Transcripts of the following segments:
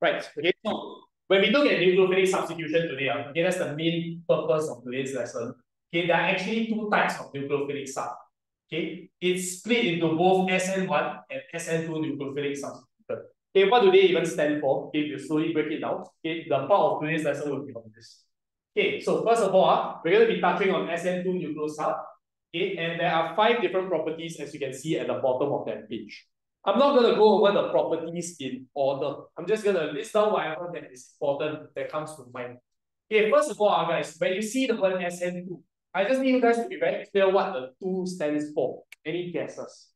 Right, okay, so when we look at nucleophilic substitution today, uh, okay, that's the main purpose of today's lesson. Okay, there are actually two types of nucleophilic sub. Okay, it's split into both SN1 and SN2 nucleophilic substitution. Okay, what do they even stand for? Okay, you slowly break it down. Okay, the part of today's lesson will be on this. Okay, so first of all, uh, we're going to be touching on SN2 nucleosub. Okay, and there are five different properties as you can see at the bottom of that page. I'm not going to go over the properties in order. I'm just going to list down whatever that is important that comes to mind. Okay, first of all, uh, guys, when you see the word SN2, I just need you guys to be very clear what the 2 stands for. Any guesses?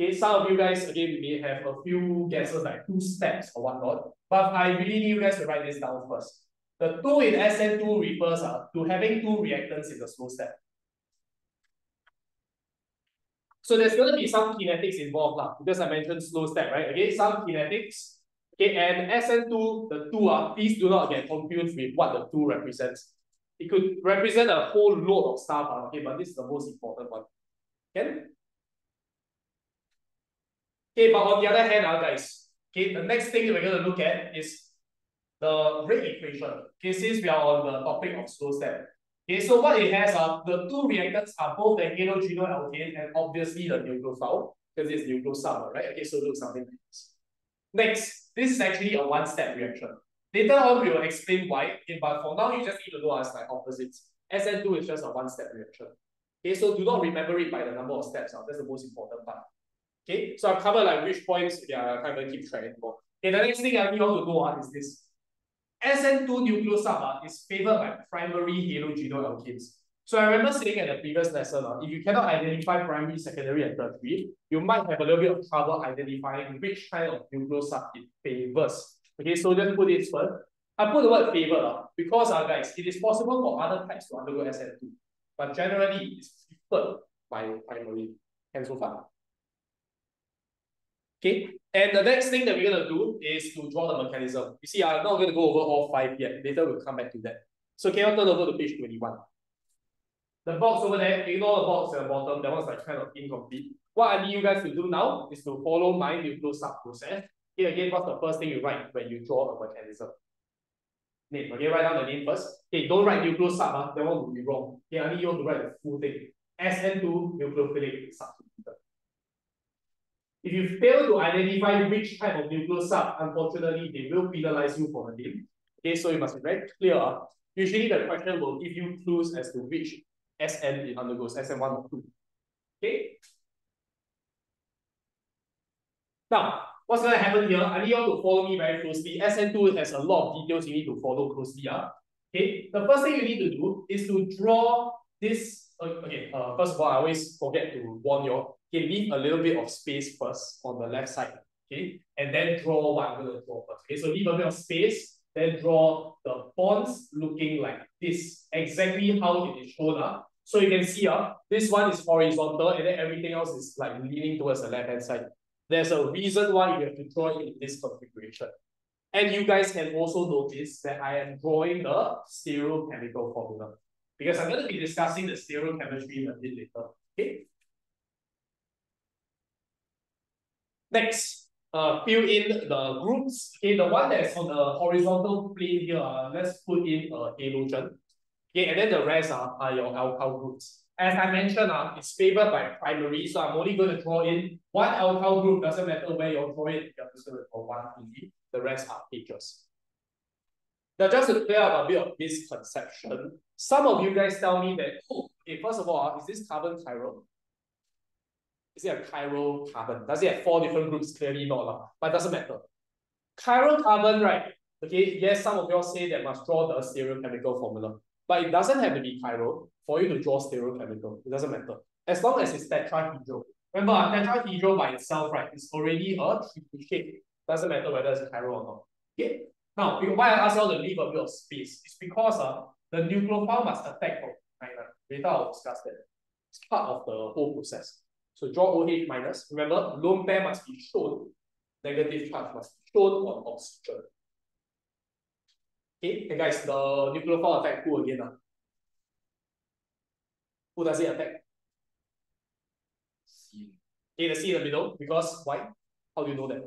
Okay, some of you guys, again, may have a few guesses like two steps or whatnot, but I really need you guys to write this down first. The 2 in SN2 refers uh, to having two reactants in the slow step. So there's going to be some kinetics involved lah, because I mentioned slow step, right? Okay, some kinetics. Okay, and SN2, the 2, uh, please do not get confused with what the 2 represents. It could represent a whole load of stuff, uh, okay, but this is the most important one. Okay? Okay, but on the other hand, uh, guys, okay, the next thing we're going to look at is the rate equation. Okay, since we are on the topic of slow step. Okay, so what it has are the two reactants are both the halogenoalkane and obviously the nucleophile because it's nucleosub, right? Okay, so it looks something like this. Next, this is actually a one-step reaction. Later on, we will explain why, okay, but for now, you just need to know as like opposites. SN2 is just a one-step reaction. Okay, so do not remember it by the number of steps. Uh, that's the most important part. Okay, so I've covered like which points, yeah, I can't even keep track anymore. Okay, the next thing I need you to know uh, is this. SN2 nucleosub uh, is favored by primary halogenoalkanes. So I remember saying at the previous lesson, uh, if you cannot identify primary, secondary, and tertiary, you might have a little bit of trouble identifying which kind of nucleosub it favors. Okay, so just put it first. I put the word favor uh, because, uh, guys, it is possible for other types to undergo SN2, but generally it's preferred by primary. And so far. Okay, and the next thing that we're going to do is to draw the mechanism. You see, I'm not going to go over all five yet. Later we'll come back to that. So can you turn over to page 21? The box over there, ignore the box at the bottom. That one's like kind of incomplete. What I need you guys to do now is to follow my nucleosub process. Here again, what's the first thing you write when you draw a mechanism? Name. Okay, write down the name first. Okay, don't write nucleosub. Uh, that one will be wrong. Okay, I need you to write the full thing. SN2 nucleophilic substituted. If you fail to identify which type of nucleosub, unfortunately, they will penalize you for the name. Okay, so you must be very clear. Usually the question will give you clues as to which SN it undergoes, SN1 or 2. Okay? Now, what's going to happen here? I need you all to follow me very closely. SN2 has a lot of details you need to follow closely. Uh. Okay, the first thing you need to do is to draw this. Okay, uh, first of all, I always forget to warn you. Okay, leave a little bit of space first on the left side. Okay, and then draw what I'm going to draw first. Okay, so leave a bit of space, then draw the bonds looking like this, exactly how it is shown up. So you can see uh, this one is horizontal and then everything else is like leaning towards the left hand side. There's a reason why you have to draw it in this configuration. And you guys can also notice that I am drawing the stereochemical formula because I'm going to be discussing the stereochemistry a bit later. Okay. Next, uh, fill in the groups. Okay, the one that's on the horizontal plane here, uh, let's put in a halogen. Okay, and then the rest uh, are your alkyl groups. As I mentioned, uh, it's favored by primary, so I'm only going to draw in one alkyl group. Doesn't matter where you draw it, you're just going to draw one only. The rest are pages. Now, just to clear up a bit of misconception, some of you guys tell me that, oh, okay, first of all, uh, is this carbon chiral? Is it a chiral carbon? Does it have four different groups? Clearly not, lah. but it doesn't matter. Chiral carbon, right? Okay, yes, some of you all say that must draw the stereochemical formula, but it doesn't have to be chiral for you to draw stereochemical. It doesn't matter. As long as it's tetrahedral. Remember, a tetrahedral by itself, right, is already a triple shape. Doesn't matter whether it's chiral or not. Okay? Now, why I ask you all to leave a bit of space is because uh, the nucleophile must attack from behind. Later I'll discuss that. It's part of the whole process. So draw OH minus. Remember, lone pair must be shown. Negative charge must be shown on oxygen. Okay, and guys, the nucleophile attack who again? Uh? Who does it attack? C. Okay, the C in the middle. Because why? How do you know that?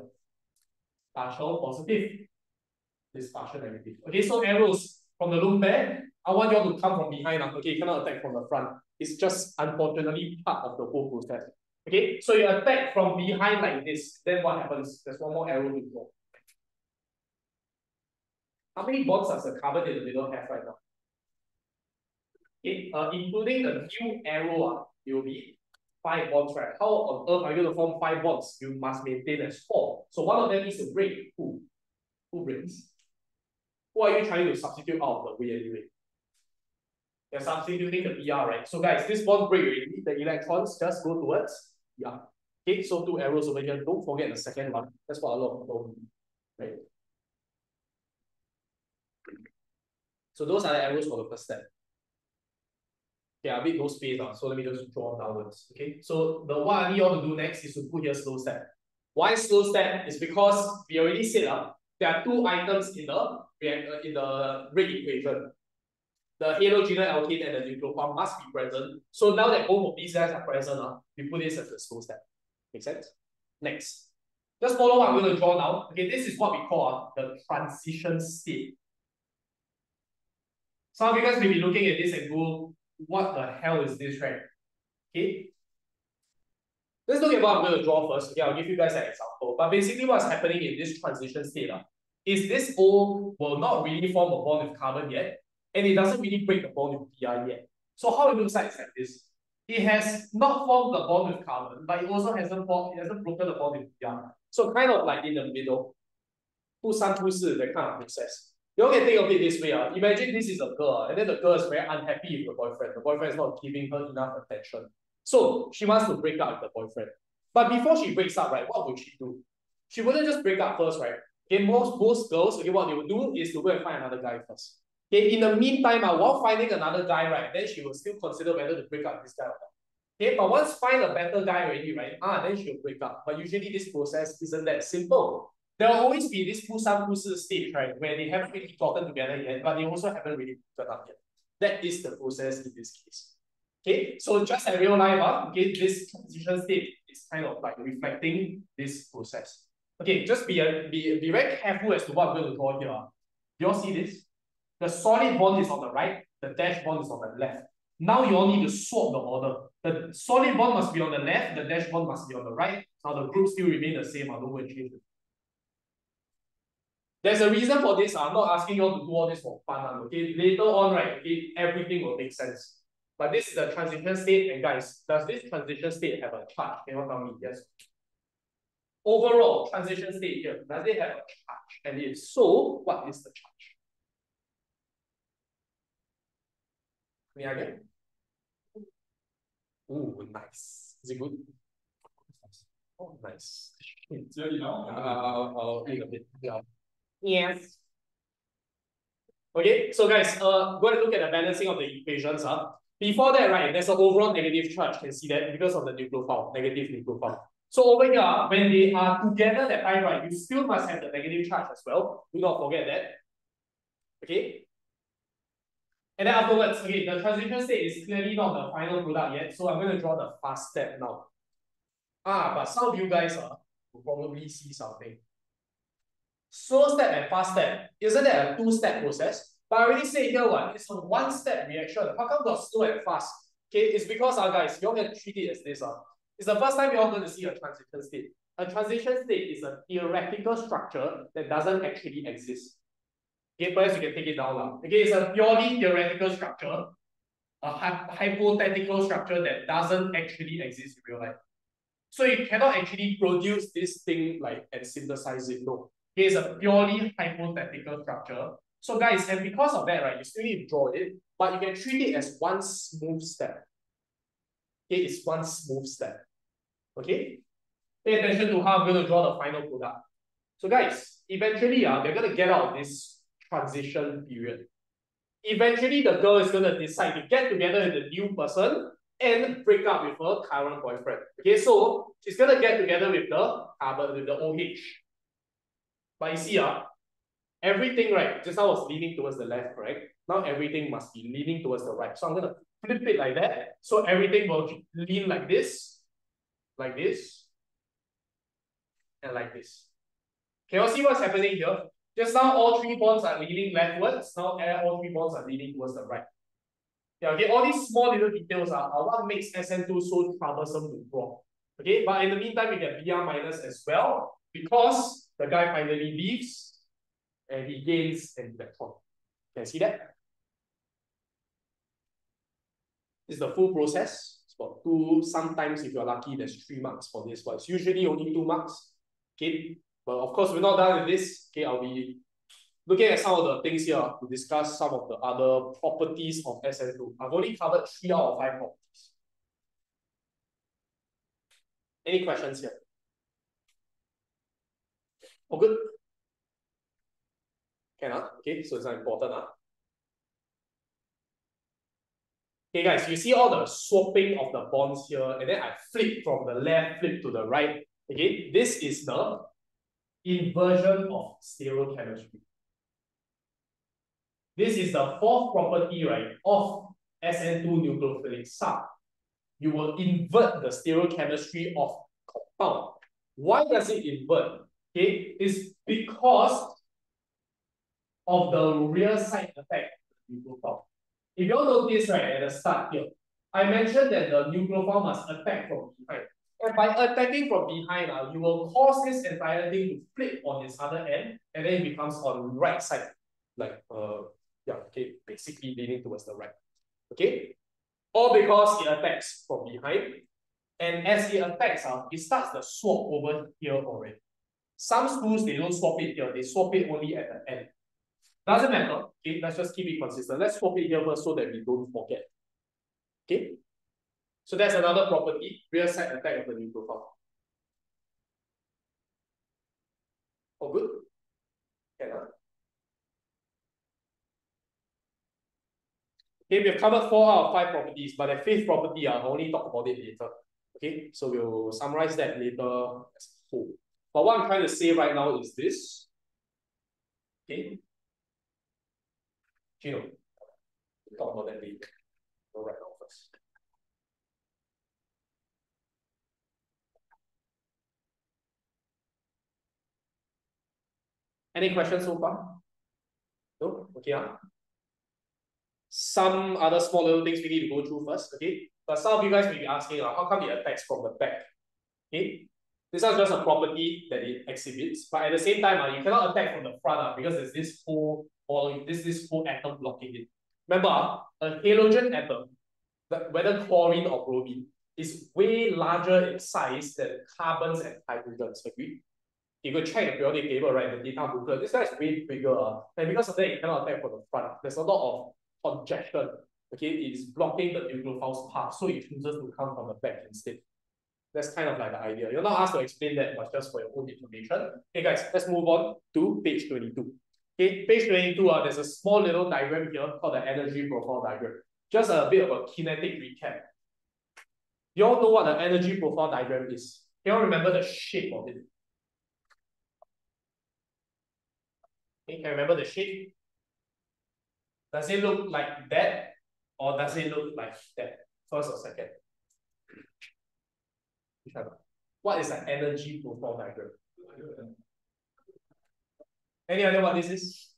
Partial positive. This partial negative. Okay, so arrows from the lone pair. I want you all to come from behind. Uh. Okay, you cannot attack from the front. It's just unfortunately part of the whole process. Okay, so you attack from behind like this. Then what happens? There's one more arrow to go. How many bonds does the carbon in the middle have right now? Okay, uh, including the new arrow, uh, it will be five bonds, right? How on earth are you going to form five bonds? You must maintain as four. So one of them needs to break. Who? Who breaks? Who are you trying to substitute out of the way anyway? You're substituting the BR, right? So guys, this bond break already. The electrons just go towards yeah. Okay, so two arrows over here. Don't forget the second one. That's what a lot of people right? So those are the arrows for the first step. Okay, a bit no space, uh, so let me just draw downwards. Okay, so the what I need you all to do next is to put here slow step. Why slow step? Is because we already said uh, there are two items in the uh, in the rate equation. The halogenoalkane and the nucleophile must be present. So now that both of these guys are present, uh, we put this as the slow step. Make sense? Next. Just follow what I'm going to draw now. Okay, this is what we call uh, the transition state. Some of you guys may be looking at this and go, what the hell is this, right? Okay. Let's look at what I'm going to draw first. Okay, I'll give you guys an example. But basically what's happening in this transition state uh, is this O will not really form a bond with carbon yet, and it doesn't really break the bond with Br yet. So how it looks like is like this. It has not formed the bond with carbon, but it also hasn't formed, it hasn't broken the bond with Br. So kind of like in the middle, 不三不四, that kind of process. You can think of it this way. Uh. Imagine this is a girl, and then the girl is very unhappy with the boyfriend. The boyfriend is not giving her enough attention. So she wants to break up with the boyfriend. But before she breaks up, right, what would she do? She wouldn't just break up first, right? Okay, most, most girls, okay, what they would do is to go and find another guy first. Okay, in the meantime, uh, while finding another guy, right, then she will still consider whether to break up this guy or not. Okay, but once find a better guy already, right, ah, then she'll break up. But usually this process isn't that simple. There will always be this Busan Busu stage, right, where they haven't really gotten together yet, but they also haven't really broken up yet. That is the process in this case. Okay, so just in real life, uh, okay, this transition state is kind of like reflecting this process. Okay, just be, a, be, be very careful as to what I'm going to draw here. Ah. Do you all see this? The solid bond is on the right, the dash bond is on the left. Now you all need to swap the order. The solid bond must be on the left, the dash bond must be on the right. Now the group still remain the same. I don't go and change it. There's a reason for this. Ah, I'm not asking you all to do all this for fun. Ah, okay, later on, right? Okay, everything will make sense. But this is the transition state, and guys, does this transition state have a charge? Can you tell me? Yes. Overall, transition state here, does it have a charge? And if so, what is the charge? Any again. Oh, nice. Is it good? Oh, nice. So, you know, uh, I'll, I'll a bit. Yeah. Yes. Okay, so guys, uh, go and look at the balancing of the equations. Huh? Before that, right, there's an overall negative charge. You can see that because of the nucleophile, negative nucleophile. So over here, when they are together that time, right, you still must have the negative charge as well. Do not forget that. Okay. And then afterwards, okay, the transition state is clearly not the final product yet. So I'm going to draw the fast step now. Ah, but some of you guys uh, will probably see something slow step and fast step, isn't that a two-step process? But I already said here one, it's a one-step reaction. How come got slow and fast? Okay, it's because uh, guys, you're going to treat it as this. Uh. It's the first time you're going to see a transition state. A transition state is a theoretical structure that doesn't actually exist. Okay, perhaps you can take it down now. Okay, it's a purely theoretical structure, a hypothetical structure that doesn't actually exist in real life. So you cannot actually produce this thing like and synthesize it. No, it is a purely hypothetical structure. So guys, and because of that, right, you still need to draw it, but you can treat it as one smooth step. Okay, it's one smooth step. Okay? Pay attention to how I'm going to draw the final product. So guys, eventually, uh, they're going to get out of this transition period. Eventually, the girl is going to decide to get together with the new person and break up with her current boyfriend. Okay, so she's going to get together with the carbon, with the OH. But you see, uh, everything, right, just now was leaning towards the left, correct? Now everything must be leaning towards the right. So I'm going to flip it like that. So everything will lean like this, like this, and like this. Can you see what's happening here? Just now, all three bonds are leaning leftwards. Now, eh, all three bonds are leaning towards the right. Yeah, okay, all these small little details are, are what makes SN2 so troublesome to draw. Okay, but in the meantime, we get BR minus as well because the guy finally leaves and he gains an electron. Can you see that? This is the full process. It's about two, sometimes if you're lucky, there's three marks for this, but it's usually only two marks. Okay, but of course, we're not done with this. Okay, I'll be looking at some of the things here to discuss some of the other properties of SN2. I've only covered three out of five properties. Any questions here? Oh, good. Can, okay, so it's not important. Uh? Okay, guys, you see all the swapping of the bonds here, and then I flip from the left, flip to the right. Okay, this is the inversion of stereochemistry. This is the fourth property, right, of SN2 nucleophilic sub. You will invert the stereochemistry of compound. Why does it invert? Okay, it's because of the rear side effect nucleophile. If you all notice right at the start here, I mentioned that the nucleophile must attack from behind. And by attacking from behind, uh, you will cause this entire thing to flip on its other end, and then it becomes on the right side. Like, uh, yeah, okay, basically leaning towards the right. Okay? All because it attacks from behind. And as it attacks, uh, it starts the swap over here already. Some schools, they don't swap it here, they swap it only at the end. Doesn't matter. Okay, let's just keep it consistent. Let's swap it here first so that we don't forget. Okay. So that's another property, rear side attack of the nucleophile. Oh, good. Uh? Okay, we've covered four out of five properties, but the fifth property, I'll only talk about it later. Okay, so we'll summarize that later as a whole. But what I'm trying to say right now is this. Okay, Gino, we'll talk about that later. Go right now first. Any questions so far? No? Okay. Huh? Some other small little things we need to go through first. Okay. But some of you guys may be asking, uh, how come it attacks from the back? Okay. This is just a property that it exhibits, but at the same time, uh, you cannot attack from the front uh, because there's this whole or this this whole atom blocking it. Remember, uh, a halogen atom, whether chlorine or bromine, is way larger in size than carbons and hydrogens. Agree? You go check the periodic table, right? The data booklet. This guy is way bigger, uh, and because of that, it cannot attack from the front. There's a lot of congestion. Okay, it is blocking the nucleophile's path, so it chooses to come from the back instead. That's kind of like the idea. You're not asked to explain that, but just for your own information. Okay, guys, let's move on to page 22. Okay, page 22, uh, there's a small little diagram here called the energy profile diagram. Just a bit of a kinetic recap. You all know what the energy profile diagram is. You all remember the shape of it. Okay, can you remember the shape? Does it look like that? Or does it look like that? First or second? What is an energy profile diagram? Any idea what this is?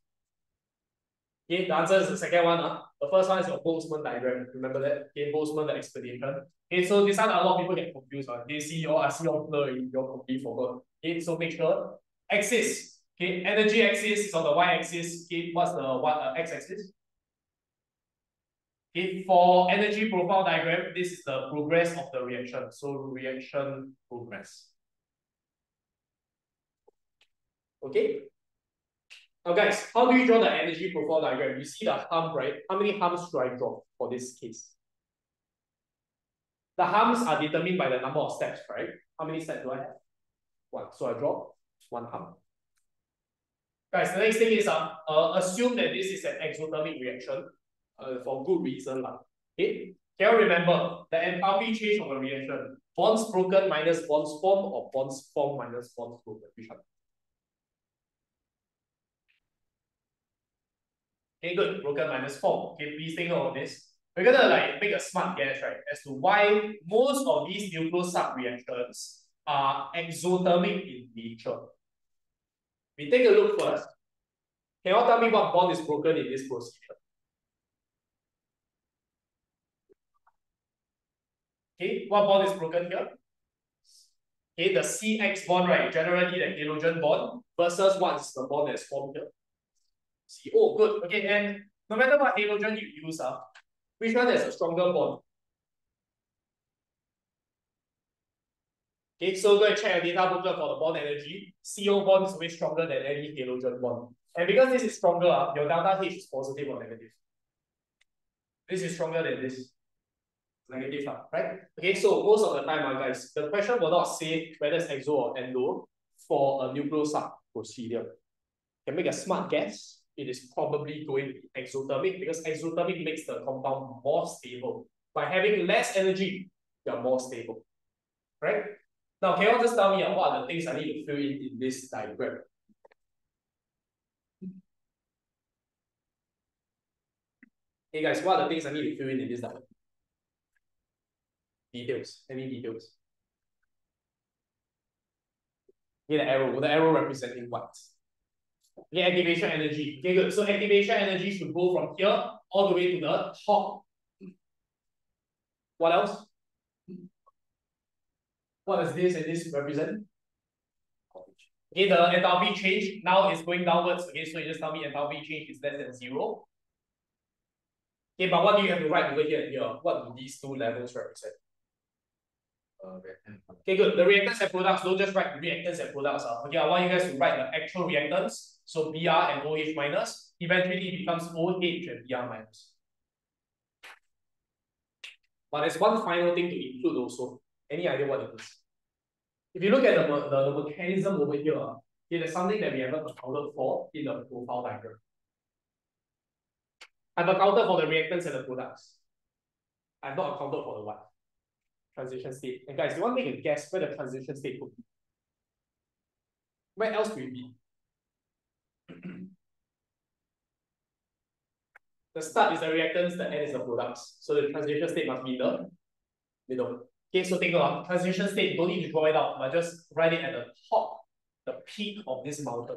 Okay, the answer is the second one. Uh. The first one is your Boltzmann diagram. Remember that? Okay, Boltzmann distribution. Okay, so this one a lot of people get confused. Uh. They see your I see your blur, your completely forgot. Okay, so make sure axis. Okay, energy axis is on the y-axis. Okay, what's the what uh, x-axis? Okay, for energy profile diagram, this is the progress of the reaction. So reaction progress. Okay. Now guys, how do you draw the energy profile diagram? You see the hump, right? How many humps do I draw for this case? The humps are determined by the number of steps, right? How many steps do I have? One. So I draw one hump. Guys, the next thing is uh, uh, assume that this is an exothermic reaction uh, for good reason. Uh. Okay? Can you remember the enthalpy change of a reaction? Bonds broken minus bonds formed or bonds formed minus bonds broken? Which one? Okay, good. Broken minus formed. Okay, please think of this. We're gonna like make a smart guess, right, as to why most of these nucleosub reactions are exothermic in nature. We take a look first. Can you tell me what bond is broken in this procedure? Okay, what bond is broken here? Okay, the CX bond, right? Generally the halogen bond versus what's the bond that's formed here? C. Oh, good. Okay, and no matter what halogen you use, uh, which one has a stronger bond? Okay, so go and check your data booklet for the bond energy. CO bond is way stronger than any halogen bond. And because this is stronger, uh, your delta H is positive or negative. This is stronger than this. Negative, uh, right? Okay, so most of the time, uh, guys, the question will not say whether it's exo or endo for a nucleosub procedure. Can make a smart guess. It is probably going to be exothermic because exothermic makes the compound more stable. By having less energy, you're more stable. Right? Now, can you just tell me what are the things I need to fill in in this diagram? Hey guys, what are the things I need to fill in in this diagram? Details, any details? Okay, the arrow, the arrow representing what? Okay, activation energy. Okay, good. So activation energy should go from here all the way to the top. What else? What does this and this represent? Okay, the enthalpy change now is going downwards. Okay, so you just tell me enthalpy change is less than zero. Okay, but what do you have to write over here and here? What do these two levels represent? Uh, okay, good. The reactants and products, don't just write reactants and products. Uh. Okay, I want you guys to write the actual reactants. So Br and OH minus. Eventually it becomes OH and Br minus. But there's one final thing to include also. Any idea what it is? If you look at the, the, the mechanism over here, it is something that we haven't accounted for in the profile diagram. I've accounted for the reactants and the products. I've not accounted for the what? Transition state. And guys, you want to make a guess where the transition state could be? Where else could it be? the start is the reactants, the end is the products. So the transition state must be the middle. Okay, so take look. Transition state, don't need to draw it out, but just write it at the top, the peak of this mountain.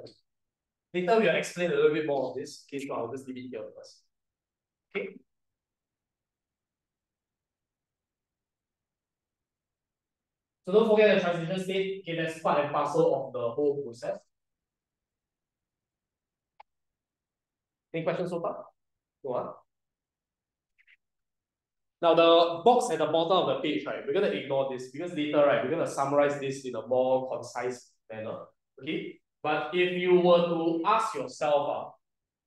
Later we'll explain a little bit more of this. Okay, so I'll just leave it here first. Okay. So don't forget the transition state. Okay, that's part and parcel of the whole process. Any questions so far? Go on. Now the box at the bottom of the page, right? We're gonna ignore this because later, right, we're gonna summarize this in a more concise manner. Okay. But if you were to ask yourself, uh,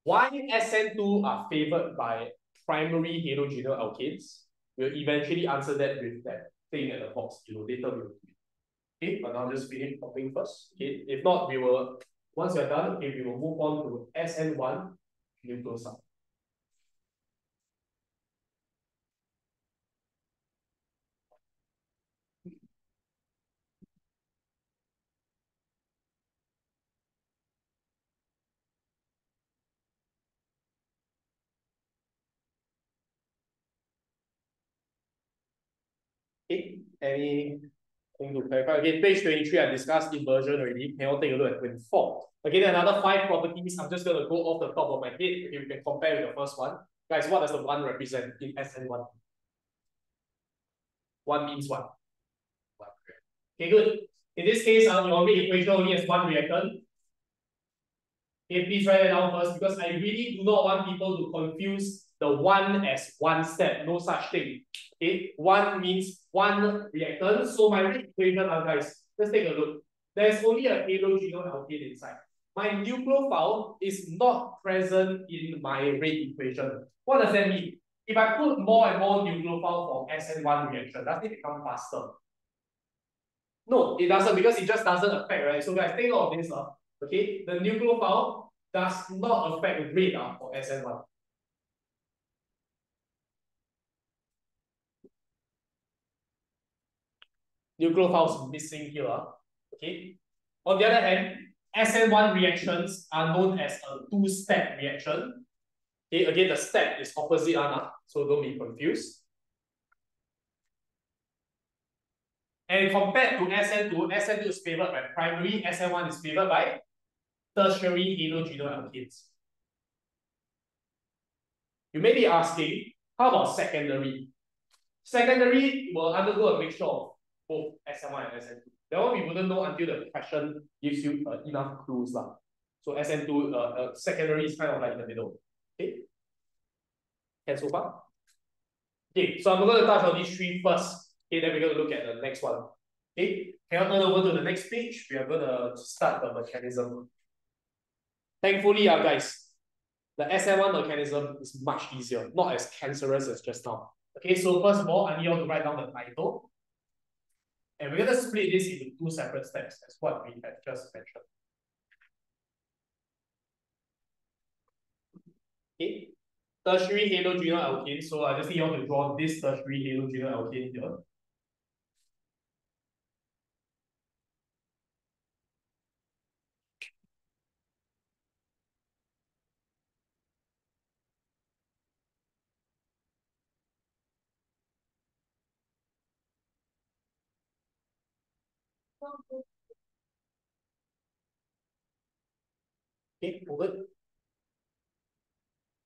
why SN2 are favored by primary halogenoalkanes, we'll eventually answer that with that thing at the box You know, Later we'll Okay, but now just finish popping first. Okay, if not, we will once you're done, okay, we will move on to SN1 nucleosub. Okay, anything to clarify? Okay, page 23, I discussed inversion already. Can you take a look at 24? Okay, then another five properties. I'm just going to go off the top of my head. Okay, we can compare with the first one. Guys, what does the one represent in SN1? One means what? One. Okay, good. In this case, um, your equation only has one reactant. Okay, please write it down first because I really do not want people to confuse the one as one step. No such thing. Okay, one means one reactant. So my rate equation, uh, guys, let's take a look. There's only a halogenoalkane inside. My nucleophile is not present in my rate equation. What does that mean? If I put more and more nucleophile for SN1 reaction, does it become faster? No, it doesn't because it just doesn't affect, right? So guys, note of this. Uh, okay, the nucleophile does not affect the rate uh, for SN1. Nucleophiles missing here. Ah. Okay. On the other hand, SN1 reactions are known as a two-step reaction. Okay, again, the step is opposite, Anna, ah. so don't be confused. And compared to SN2, SN2 is favored by primary, SN1 is favored by tertiary halogenoalkanes. You may be asking, how about secondary? Secondary will undergo a mixture of both SN1 and SN2. That one we wouldn't know until the question gives you uh, enough clues. Lah. So SN2, uh, uh, secondary is kind of like in the middle. Okay? And so far? Okay, so I'm going to touch on these three first. Okay, then we're going to look at the next one. Okay, can I turn over to the next page? We are going to start the mechanism. Thankfully, uh, guys, the SN1 mechanism is much easier, not as cancerous as just now. Okay, so first of all, I need you to write down the title. And we're going to split this into two separate steps, as what we have just mentioned. Okay, tertiary halogenoalkane. So I just need you to draw this tertiary halogenoalkane here. Okay, over.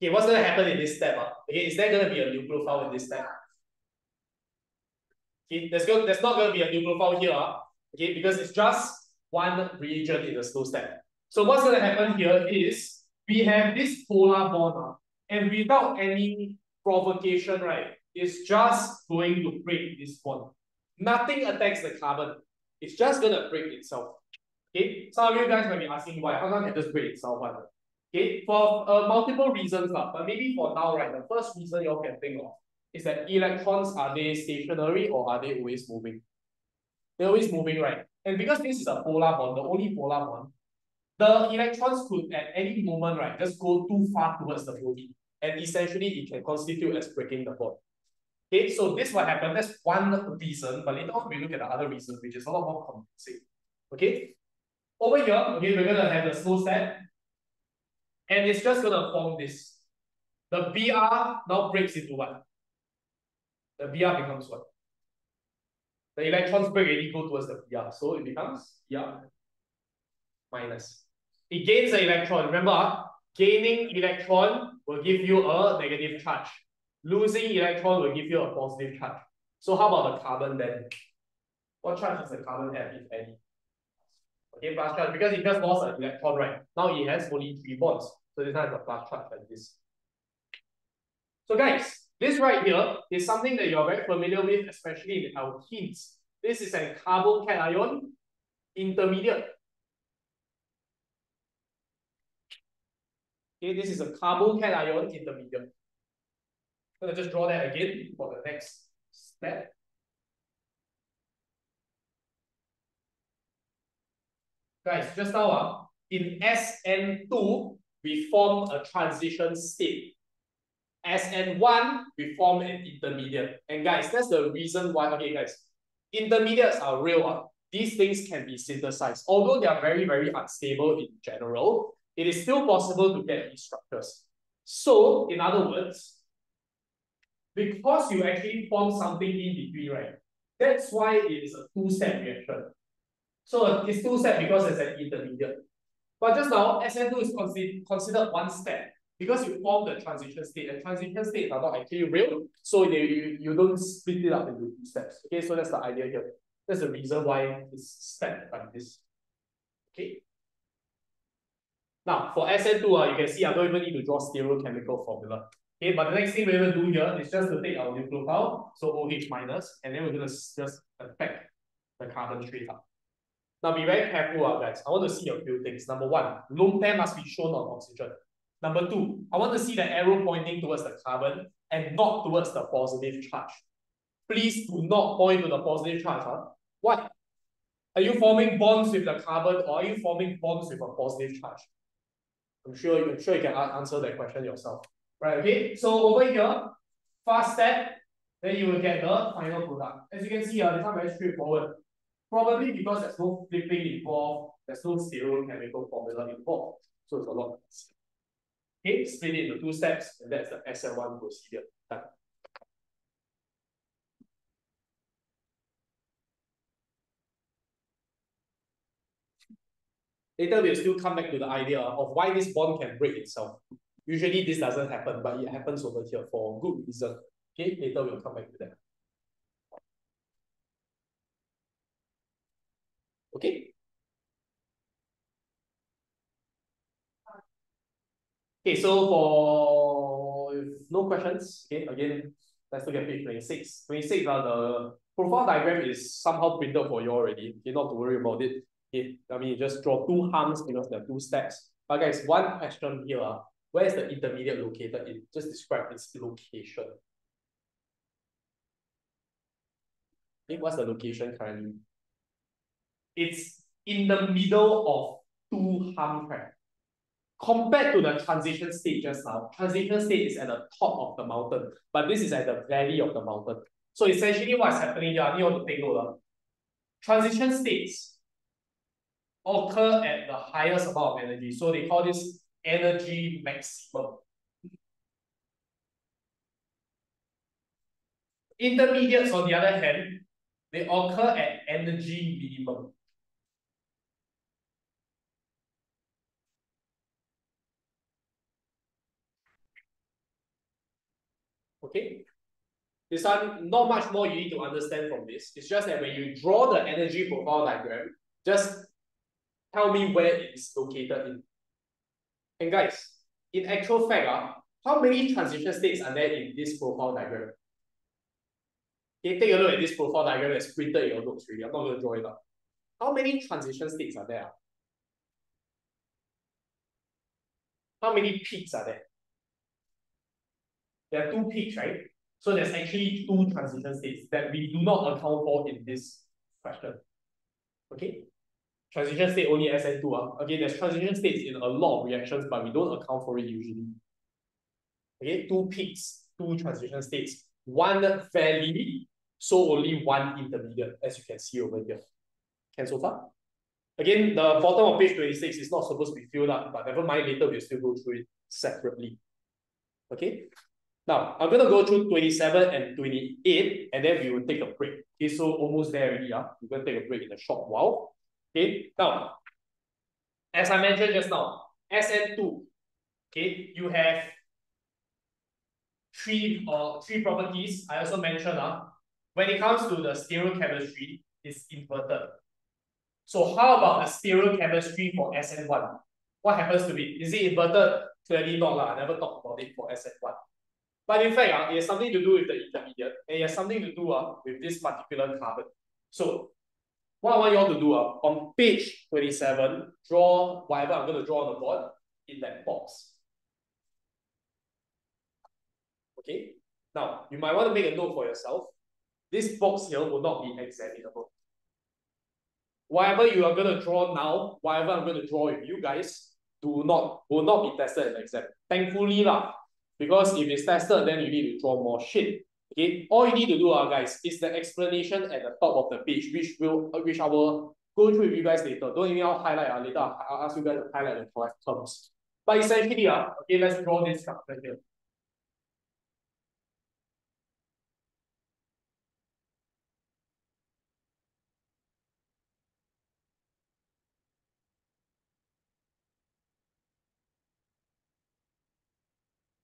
Okay, what's going to happen in this step? Uh? Okay, is there going to be a nucleophile in this step? Okay, there's, go, there's not going to be a nucleophile here, uh, okay, because it's just one reagent in the slow step. So what's going to happen here is we have this polar bond, uh, and without any provocation, right, it's just going to break this bond. Nothing attacks the carbon. It's just going to break itself. Okay, some of you guys might be asking why, how come it just break itself? One? Okay, for uh, multiple reasons, uh, but maybe for now, right, the first reason you all can think of is that electrons, are they stationary or are they always moving? They're always moving, right? And because this is a polar bond, the only polar bond, the electrons could at any moment, right, just go too far towards the body. And essentially, it can constitute as breaking the bond. Okay, so this what happened. That's one reason, but later on we look at the other reason, which is a lot more complex. Okay, over here, okay, we're gonna have the slow step. And it's just to form this. The BR now breaks into what? The BR becomes what? The electrons break and go towards the BR. So it becomes BR minus. It gains the electron. Remember, gaining electron will give you a negative charge. Losing electron will give you a positive charge. So how about the carbon then? What charge does the carbon have, if any? Okay, plus charge, because it just lost an electron, right? Now it has only three bonds. So this one is a plus charge like this. So guys, this right here is something that you're very familiar with, especially in alkenes. This is a carbon cation intermediate. Okay, this is a carbon cation intermediate. Going to just draw that again for the next step. Guys, just now uh, in SN2, we form a transition state. SN1, we form an intermediate. And guys, that's the reason why, okay guys, intermediates are real. Uh. These things can be synthesized. Although they are very, very unstable in general, it is still possible to get these structures. So, in other words, because you actually form something in between, right? That's why it is a two-step reaction. So it's two-step because it's an intermediate. But just now, SN2 is considered one step because you form the transition state. And transition states are not actually real, so they, you, you don't split it up into two steps. Okay, so that's the idea here. That's the reason why it's step like this. Okay. Now, for SN2, uh, you can see I don't even need to draw stereochemical formula. Okay, but the next thing we're going to do here is just to take our nucleophile, so OH minus, and then we're going to just affect the carbon straight up. Now be very careful, uh, guys. I want to see a few things. Number one, lone pair must be shown on oxygen. Number two, I want to see the arrow pointing towards the carbon and not towards the positive charge. Please do not point to the positive charge. Huh? Why? Are you forming bonds with the carbon or are you forming bonds with a positive charge? I'm sure, I'm sure you can answer that question yourself. Right, okay? So over here, fast step, then you will get the final product. As you can see, uh, this one very straightforward. Probably because there's no flipping involved, there's no stereochemical formula involved. So it's a lot easier. Okay, split it into two steps, and that's the SN1 procedure. Later, we'll still come back to the idea of why this bond can break itself. Usually this doesn't happen, but it happens over here for good reason. Okay, later we'll come back to that. Okay. Okay, so for no questions, okay, again, let's look at page 26. 26 uh, the profile diagram is somehow printed for you already. Okay, not to worry about it. Okay, I mean, just draw two humps because there are two steps. But guys, one question here, uh, where is the intermediate located in? Just describe its location. Okay, what's the location currently? It's in the middle of two right? Compared to the transition state just now, transition state is at the top of the mountain, but this is at the valley of the mountain. So essentially what's happening here, you want to take note. Transition states occur at the highest amount of energy. So they call this energy maximum. Intermediates, on the other hand, they occur at energy minimum. Okay. This one, not much more you need to understand from this. It's just that when you draw the energy profile diagram, just tell me where it is located in. And guys, in actual fact, uh, how many transition states are there in this profile diagram? Okay, take a look at this profile diagram that's printed in your notes really. I'm not going to draw it up. How many transition states are there? How many peaks are there? There are two peaks, right? So there's actually two transition states that we do not account for in this question. Okay? Transition state only SN2. Uh. Okay, there's transition states in a lot of reactions, but we don't account for it usually. Okay, two peaks, two transition states. One valley, so only one intermediate, as you can see over here. Can so far? Again, the bottom of page 26 is not supposed to be filled up, but never mind, later we'll still go through it separately. Okay? Now, I'm going to go through 27 and 28, and then we will take a break. Okay, so almost there already. Uh. We're going to take a break in a short while. Okay, now, as I mentioned just now, SN2, okay, you have three or uh, three properties. I also mentioned uh, when it comes to the stereochemistry, it's inverted. So how about the stereochemistry for SN1? What happens to it? Is it inverted? Clearly not. La. I never talked about it for SN1. But in fact, uh, it has something to do with the intermediate, and it has something to do uh, with this particular carbon. So what I want you all to do, uh, on page 27, draw whatever I'm going to draw on the board in that box. Okay? Now, you might want to make a note for yourself. This box here will not be examinable. Whatever you are going to draw now, whatever I'm going to draw with you guys, do not will not be tested in the exam. Thankfully, lah, because if it's tested, then you need to draw more shit. Okay, all you need to do, uh, guys, is the explanation at the top of the page, which will uh, which I will go through with you guys later. Don't even I'll highlight uh, later. I'll ask you guys to highlight the correct terms. But essentially, uh, okay, let's draw this structure here.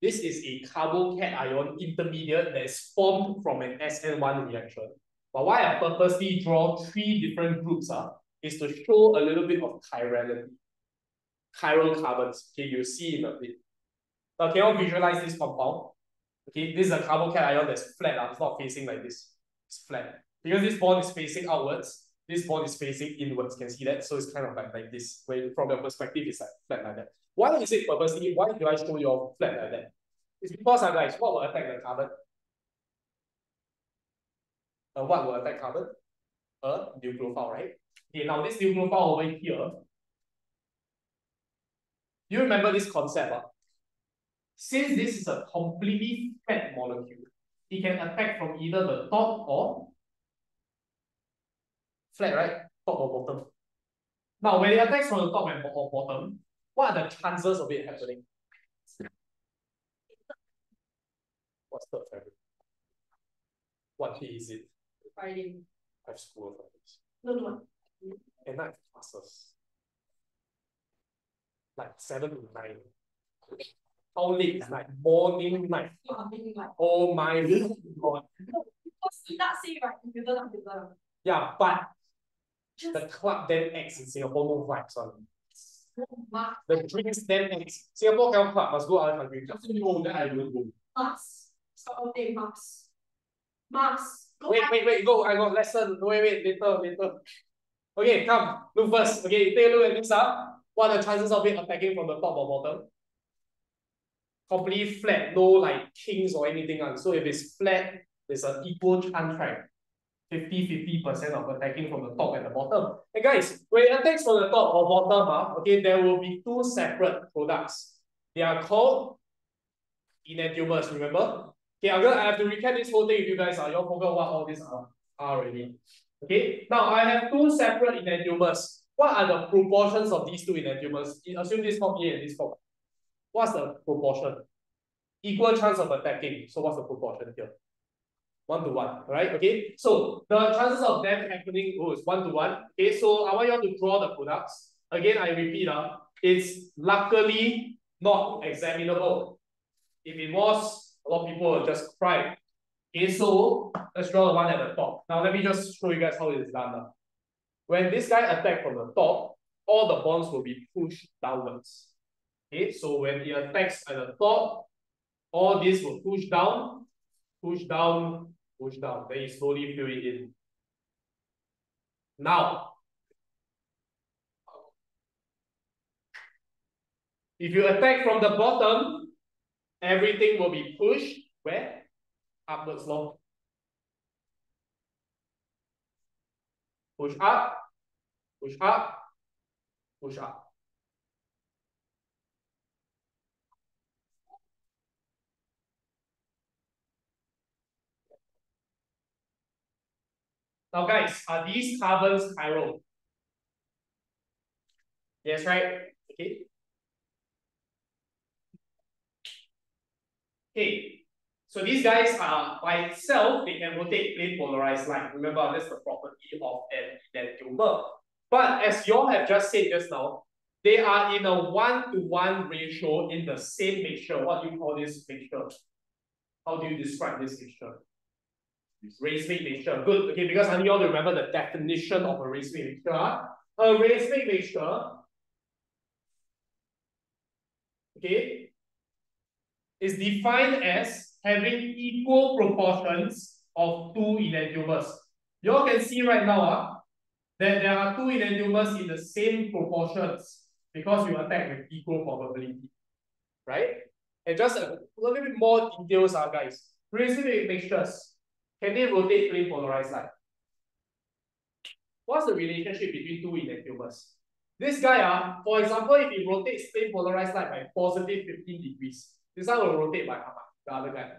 This is a carbocation intermediate that is formed from an SN1 reaction. But why I purposely draw three different groups uh, is to show a little bit of chirality. Chiral carbons, okay, you see in a bit. Now, can you visualize this compound? Okay, this is a carbocation that's flat, uh, it's not facing like this. It's flat. Because this bond is facing outwards, this bond is facing inwards, can see that? So it's kind of like, like this, where from your perspective, it's like flat like that. Why is it purposely? Why do I show you flat like that? It's because, uh, guys, what will affect the carbon? Uh, what will affect carbon? A nucleophile, right? Okay, now this nucleophile over here, you remember this concept? Uh? Since this is a completely fat molecule, it can attack from either the top or flat, right? Top or bottom. Now, when it attacks from the top and bottom, what are the chances of it happening? What's the favorite? What day is it? Friday. I have school for this. No, no. At night classes. Like seven to nine. How late? Like morning, night. Oh my god. Yeah, but the club then X in Singapore no vibes on. The drinks then X. Singapore cannot club, must go other country. Just know then I don't go. Must. Stop day must. Must. Wait, wait, wait, go. I got lesson. Wait, wait, later, later. Okay, come. Look first. Okay, take a look at this up. What are the chances of it attacking from the top or bottom? Completely flat, no like kings or anything on. So if it's flat, there's an equal chance, right? 50-50% of attacking from the top and the bottom. And guys, when it attacks from the top or bottom, uh, okay, there will be two separate products. They are called enantiomers, remember? Okay, I'm gonna I have to recap this whole thing if you guys are. Uh, you all forgot what all these are, already. Okay, now I have two separate enantiomers. What are the proportions of these two enantiomers? Assume this form A and this form. What's the proportion? Equal chance of attacking. So what's the proportion here? One to one, right? Okay. So the chances of them happening oh, is one to one. Okay, so I want you to draw the products. Again, I repeat, uh, it's luckily not examinable. If it was, a lot of people would just cry. Okay, so let's draw the one at the top. Now let me just show you guys how it is done. Now. When this guy attack from the top, all the bonds will be pushed downwards. Okay, so when he attacks at the top, all this will push down, push down, push down. Then you slowly fill it in. Now, if you attack from the bottom, everything will be pushed where? Upwards long. Push up, push up, push up. Now guys, are these carbons chiral? Yes, right? Okay. Okay, so these guys are by itself, they can rotate plane polarized light. Remember, that's the property of an enantiomer. But as you all have just said just now, they are in a one-to-one -one ratio in the same mixture. What do you call this mixture? How do you describe this mixture? Racemic mixture. Good. Okay, because I need you all to remember the definition of a racemic mixture. A racemic mixture, okay, is defined as having equal proportions of two enantiomers. You all can see right now uh, that there are two enantiomers in the same proportions because you attack with equal probability, right? And just a, little bit more details, uh, guys. Racemic mixtures can they rotate plane polarized light? What's the relationship between two enantiomers? This guy, uh, for example, if he rotates plane polarized light by positive 15 degrees, this one will rotate by how much? The other guy.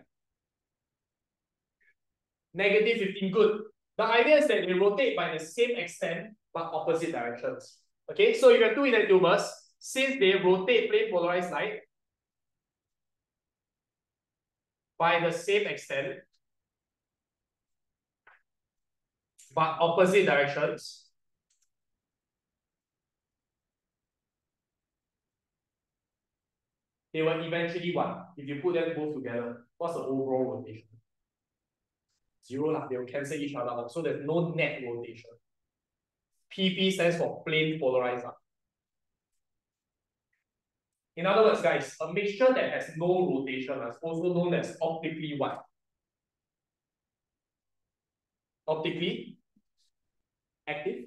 Negative 15, good. The idea is that they rotate by the same extent, but opposite directions. Okay, so if you have two enantiomers, since they rotate plane polarized light by the same extent, but opposite directions. They will eventually one. If you put them both together, what's the overall rotation? Zero lah. They will cancel each other out. So there's no net rotation. PP stands for plane polarizer. In other words, guys, a mixture that has no rotation is also known as optically what? Optically active,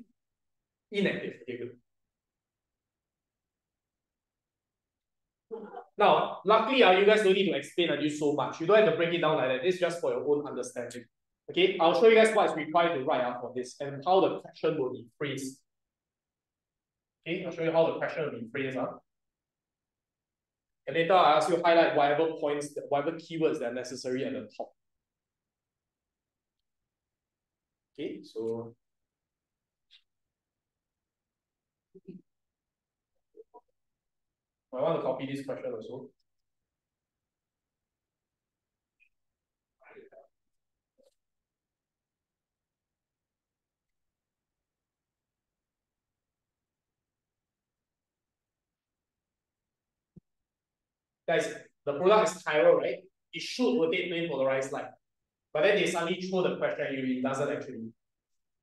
inactive. Good. Now, luckily, uh, you guys don't need to explain use so much. You don't have to break it down like that. It's just for your own understanding. Okay, I'll show you guys what is required to write out for this and how the question will be phrased. Okay, I'll show you how the question will be phrased. Huh? And later I'll ask you to highlight whatever points, whatever keywords that are necessary at the top. Okay, so I want to copy this question also. Guys, the product is chiral, right? It should rotate plane polarized light. But then they suddenly throw the question at you, it doesn't actually.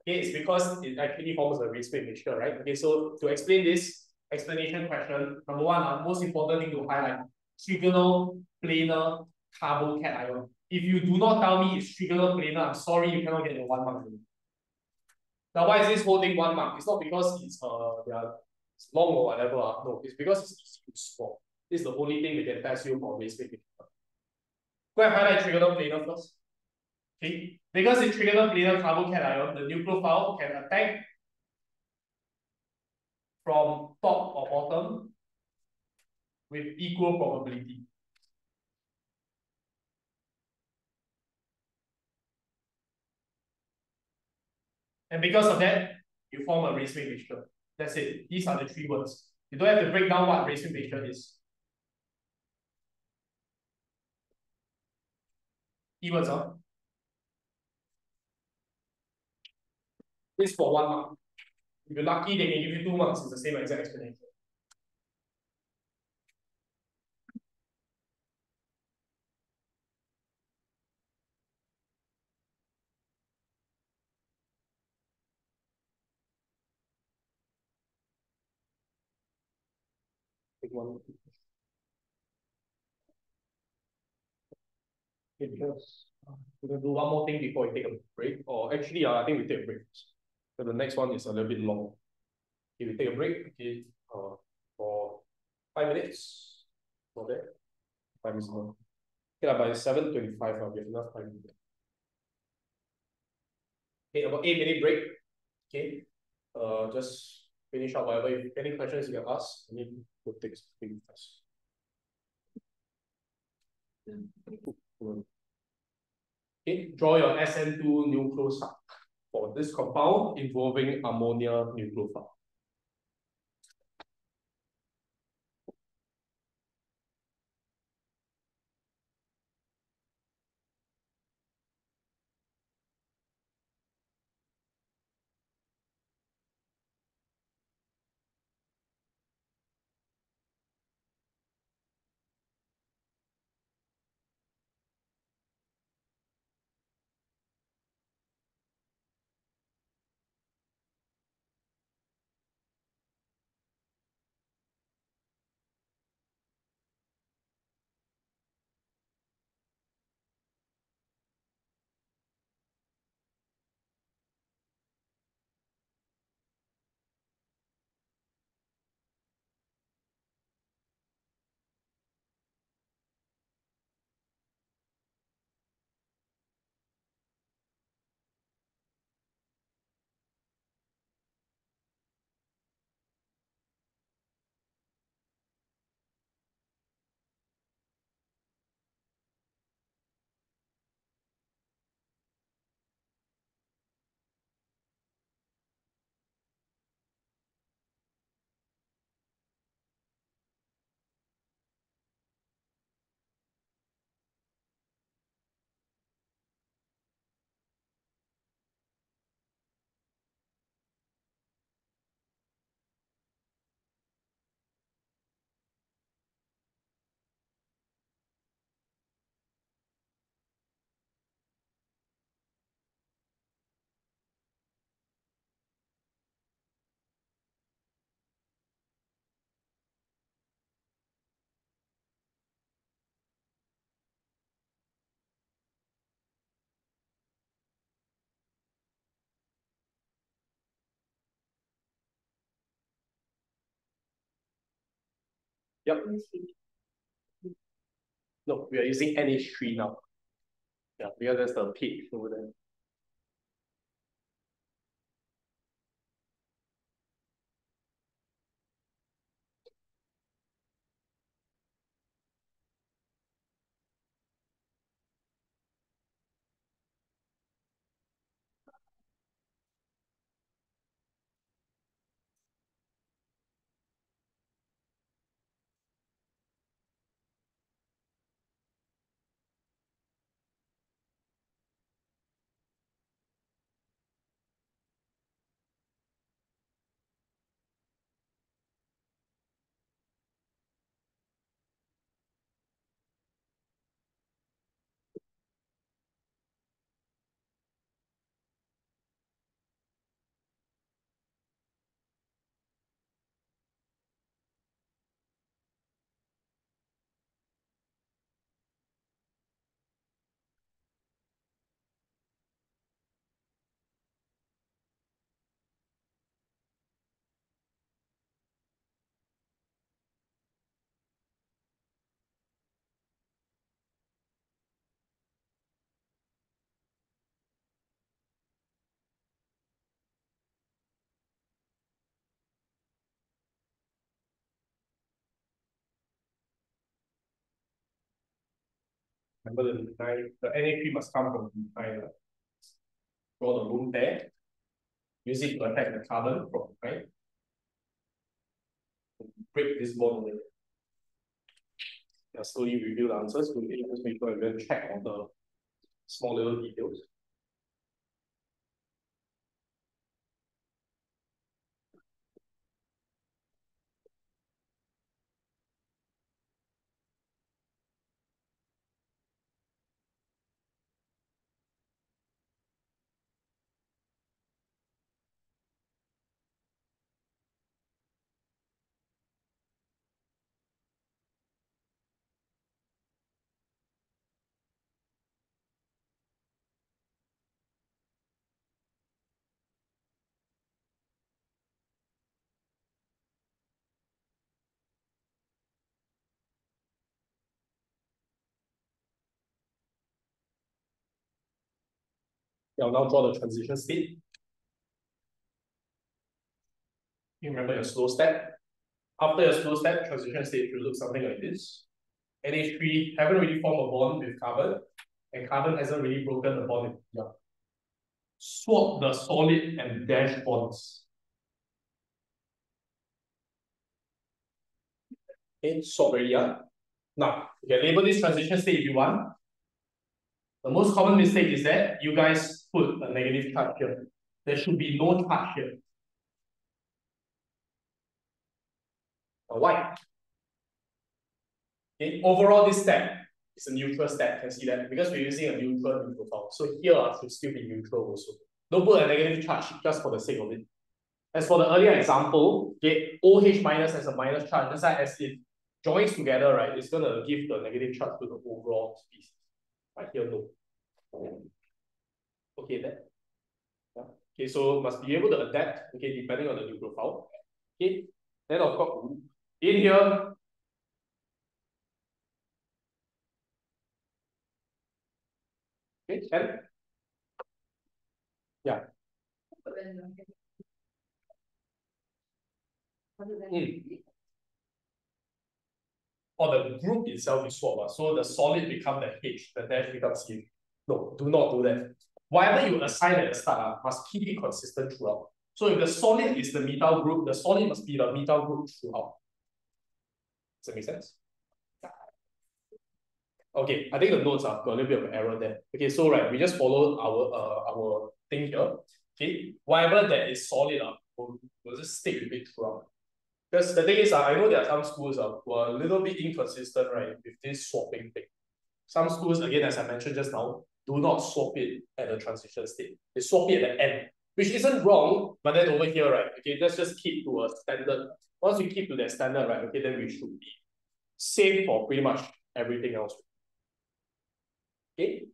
Okay, it's because it actually forms a racemic mixture, right? Okay, so to explain this explanation question, number one, uh, most important thing to highlight, trigonal planar carbocation. If you do not tell me it's trigonal planar, I'm sorry, you cannot get the one mark. Now, why is this whole thing one mark? It's not because it's uh they are long or whatever. Uh. No, it's because it's small. This is the only thing they can test you for racemic mixture. Go and highlight trigonal planar first. Okay, because in trigonal planar carbocation, the nucleophile can attack from top or bottom with equal probability. And because of that, you form a racemic mixture. That's it. These are the three words. You don't have to break down what racemic mixture is. Keywords, huh? This for one mark. If you're lucky, they can give you two marks. It's the same exact explanation. Take one. Okay, because we're gonna do one more thing before we take a break. Or actually, uh, I think we take a break. So the next one is a little bit long. If we take a break, okay, uh, for five minutes. For that. Five minutes more. Okay, by 7.25, uh, we have enough time. Okay, about eight minute break. Okay. Uh just finish up whatever. If any questions you can ask, I need to take something first. Okay, draw your SN2 nucleosub for this compound involving ammonia nucleophile. Yep. No, we are using NH3 now. Yeah, because there's the peak over there. Remember the nine, the NH3 must come from the nine. Draw the lone pair. Use it to attack the carbon from nine. Break this bond away. Yeah, slowly review the answers. We just make sure we check on the small little details. I'll now draw the transition state. You remember your slow step? After your slow step, transition state should look something like this. NH3 haven't really formed a bond with carbon, and carbon hasn't really broken the bond with yeah. Swap the solid and dash bonds. Okay, swap already, yeah? Now, you can label this transition state if you want. The most common mistake is that you guys put a negative charge here. There should be no charge here. Why? Okay, overall this step is a neutral step, can see that? Because we're using a neutral neutral So here uh, should still be neutral also. Don't put a negative charge just for the sake of it. As for the earlier example, okay, OH minus has a minus charge, that's why as it joins together, right, it's gonna give the negative charge to the overall species. Right here, no. Okay, that. Yeah. Okay, so must be able to adapt, okay, depending on the nucleophile. Okay, then of course, in here, okay, and yeah. Mm. Or the group itself is swap, so the solid become the H, the dash becomes U. No, do not do that. Whatever you assign at the start uh, must keep it consistent throughout. So if the solid is the methyl group, the solid must be the methyl group throughout. Does that make sense? Okay, I think the notes are got a little bit of error there. Okay, so right, we just follow our uh, our thing here. Okay, whatever that is solid, uh, we'll, we'll just stick with it throughout. Because the thing is, uh, I know there are some schools uh, who are a little bit inconsistent, right, with this swapping thing. Some schools, again, as I mentioned just now, do not swap it at the transition state. They swap it at the end, which isn't wrong, but then over here, right, okay, let's just keep to a standard. Once we keep to that standard, right, okay, then we should be safe for pretty much everything else. Okay?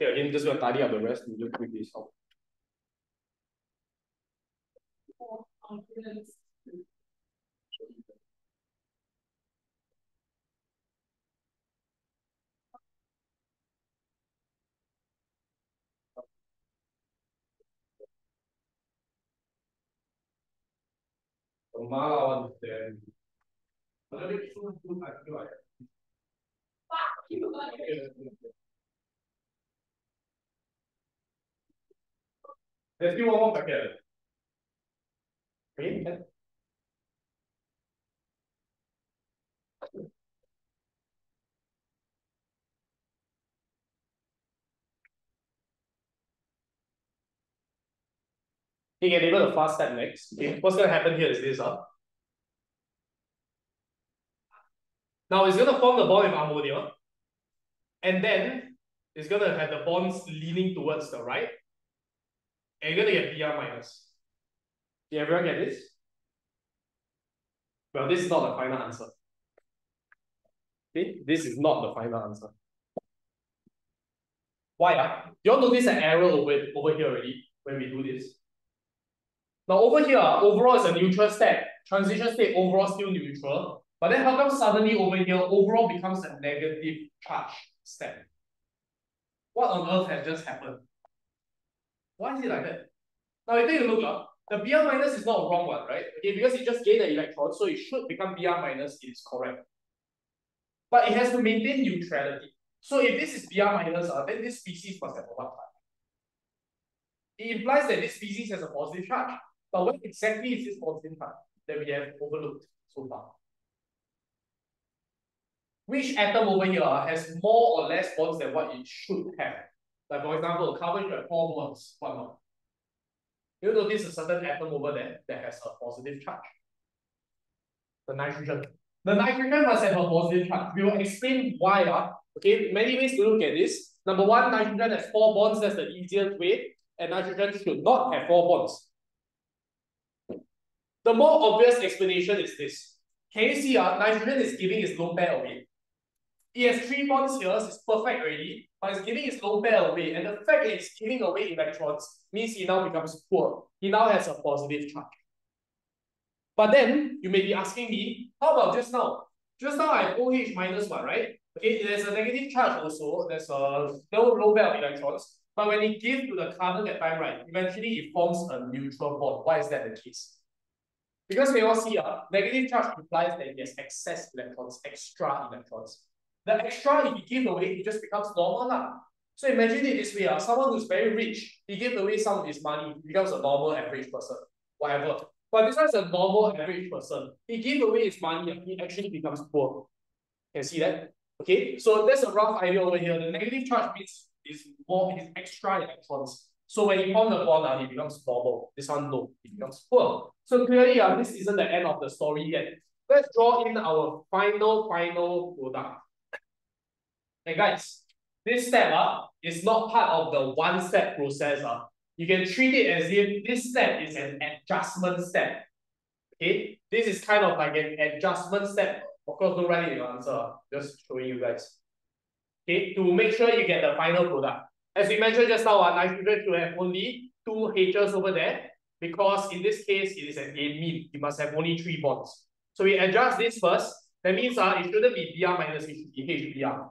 Okay, again, just gonna tidy up the rest and just quickly this out. Malawan then. There's still one more packet. Okay. You can enable the fast step next. Okay, what's going to happen here is this. Uh. Now it's going to form the bond with ammonia. And then it's going to have the bonds leaning towards the right. And you're going to get Br minus. Did everyone get this? Well, this is not the final answer. Okay, this is not the final answer. Why? Uh? You all notice an arrow over, over here already when we do this? Now over here, overall is a neutral state. Transition state overall still neutral. But then how come suddenly over here, overall becomes a negative charge state? What on earth has just happened? Why is it like that? Now if you look, uh, the Br minus is not a wrong one, right? Okay, because it just gained an electron, so it should become Br minus it is correct. but it has to maintain neutrality. So if this is Br minus, uh, then this species must have a what charge? It implies that this species has a positive charge. But what exactly is this positive charge that we have overlooked so far? Which atom over here has more or less bonds than what it should have? Like for example, carbon should have four bonds, what not? You notice a certain atom over there that has a positive charge. The nitrogen. The nitrogen must have a positive charge. We will explain why. Uh, okay, many ways to look at this. Number one, nitrogen has four bonds. That's the easiest way. And nitrogen should not have four bonds. The more obvious explanation is this. Can you see uh, nitrogen is giving its lone pair away? It has three bonds here, so it's perfect already, but it's giving its lone pair away. And the fact that it's giving away electrons means he now becomes poor. He now has a positive charge. But then you may be asking me, how about just now? Just now I have OH minus one, right? Okay, there's a negative charge also. There's a no low pair of electrons. But when it gives to the carbon that time, right, eventually it forms a neutral bond. Why is that the case? Because we all see uh, negative charge implies that it has excess electrons, extra electrons. The extra, if you give away, it just becomes normal. Lah. So imagine it this way. Uh, someone who's very rich, he gives away some of his money, he becomes a normal average person, whatever. But this one's a normal average person. He gives away his money, he actually becomes poor. Can you see that? Okay, so that's a rough idea over here. The negative charge means is more is extra electrons. So when you form the bond, uh, it becomes normal. This one no, it becomes poor. So clearly, uh, this isn't the end of the story yet. Let's draw in our final, final product. And guys, this step uh, is not part of the one-step process. Uh. You can treat it as if this step is an adjustment step. Okay, this is kind of like an adjustment step. Of course, don't write it in your answer. Just showing you guys. Okay, to make sure you get the final product. As we mentioned just now, uh, nitrogen should have only two H's over there because in this case, it is an amine. You must have only three bonds. So we adjust this first. That means uh, it shouldn't be Br minus, HBr.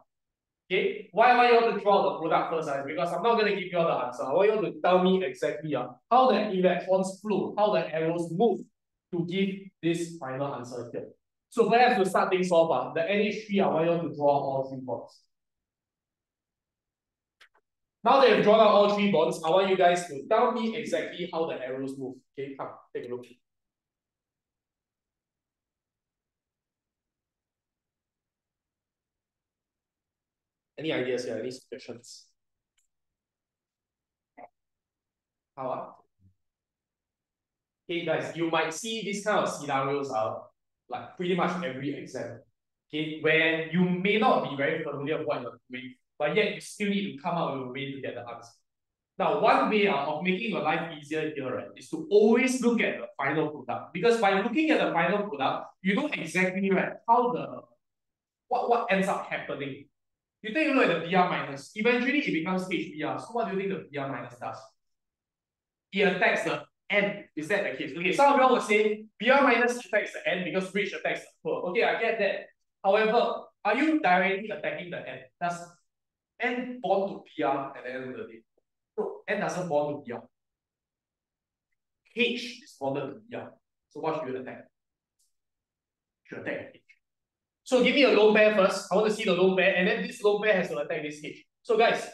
Okay, why, why you want to draw the product first? Uh, because I'm not going to give you all the answer. I want you to tell me exactly uh, how the electrons flow, how the arrows move to give this final answer here. So perhaps to start things off, uh, the NH3, I want you to draw all three bonds. Now that you've drawn out all three bonds, I want you guys to tell me exactly how the arrows move. Okay, come, take a look. Any ideas here? Any suggestions? How are? Okay, guys, you might see these kind of scenarios out like pretty much every exam. Okay, where you may not be very familiar with what you're doing, but yet you still need to come up with a way to get the answer. Now, one way of making your life easier here, right, is to always look at the final product. Because by looking at the final product, you know exactly right how the what, what ends up happening. You take a look at the Br minus. Eventually, it becomes HBr. So what do you think the Br minus does? It attacks the N. Is that the case? Okay, some of you will say Br minus affects the N because bridge attacks the poor. Okay, I get that. However, are you directly attacking the N? Does N bond to Br at the end of the day? No, N doesn't bond to Br. H is bonded to Br. So what should you attack? Should attack H. So give me a lone pair first. I want to see the lone pair, and then this lone pair has to attack this H. So guys,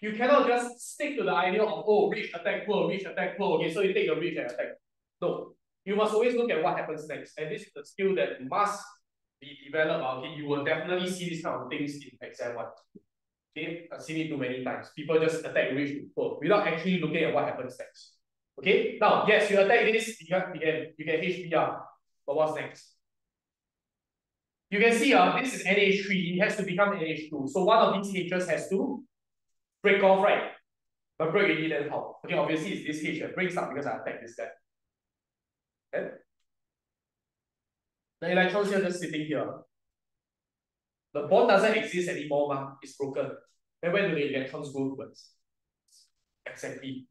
you cannot just stick to the idea of oh reach attack poor, reach attack poor. Okay, so you take your reach and attack. No, you must always look at what happens next. And this is the skill that must be developed. Okay, you will definitely see these kind of things in exam one. Okay, I've seen it too many times. People just attack reach poor without actually looking at what happens next. Okay, now yes, you attack this, you can, you can HBr. But what's next? You can see uh, this is NH3, it has to become NH2. So one of these H's has to break off, right? But break already, then how? Okay, obviously it's this H that breaks up because I attack this guy. Okay? The electrons here just sitting here. The bond doesn't exist anymore, ma. it's broken. Then where do the electrons go towards? Exactly.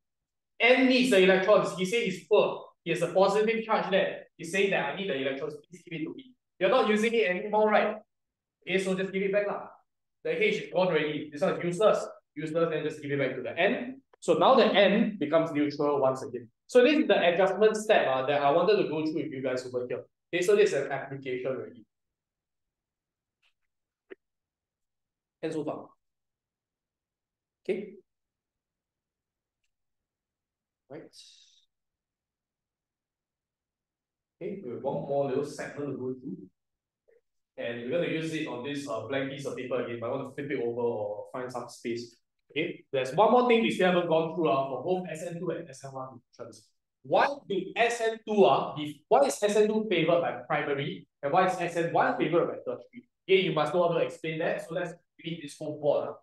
N needs the electrons. He says he's poor. He has a positive charge there. He's saying that I need the electrons, please give it to me. You're not using it anymore, right? Okay, so just give it back. Lah. The H is gone already. This one is useless. Useless, then just give it back to the N. So now the N becomes neutral once again. So this is the adjustment step uh, that I wanted to go through with you guys over here. Okay, so this is an application already. And so far. Okay. Right. Okay, we have one more little segment to go through. And we're going to use it on this uh, blank piece of paper again, but I want to flip it over or find some space. Okay, there's one more thing we still haven't gone through uh, for both SN2 and SN1 functions. Why do SN2 uh, be, why is SN2 favored by primary and why is SN1 favored by tertiary? Okay, you must know how to explain that. So let's read this whole board. Uh.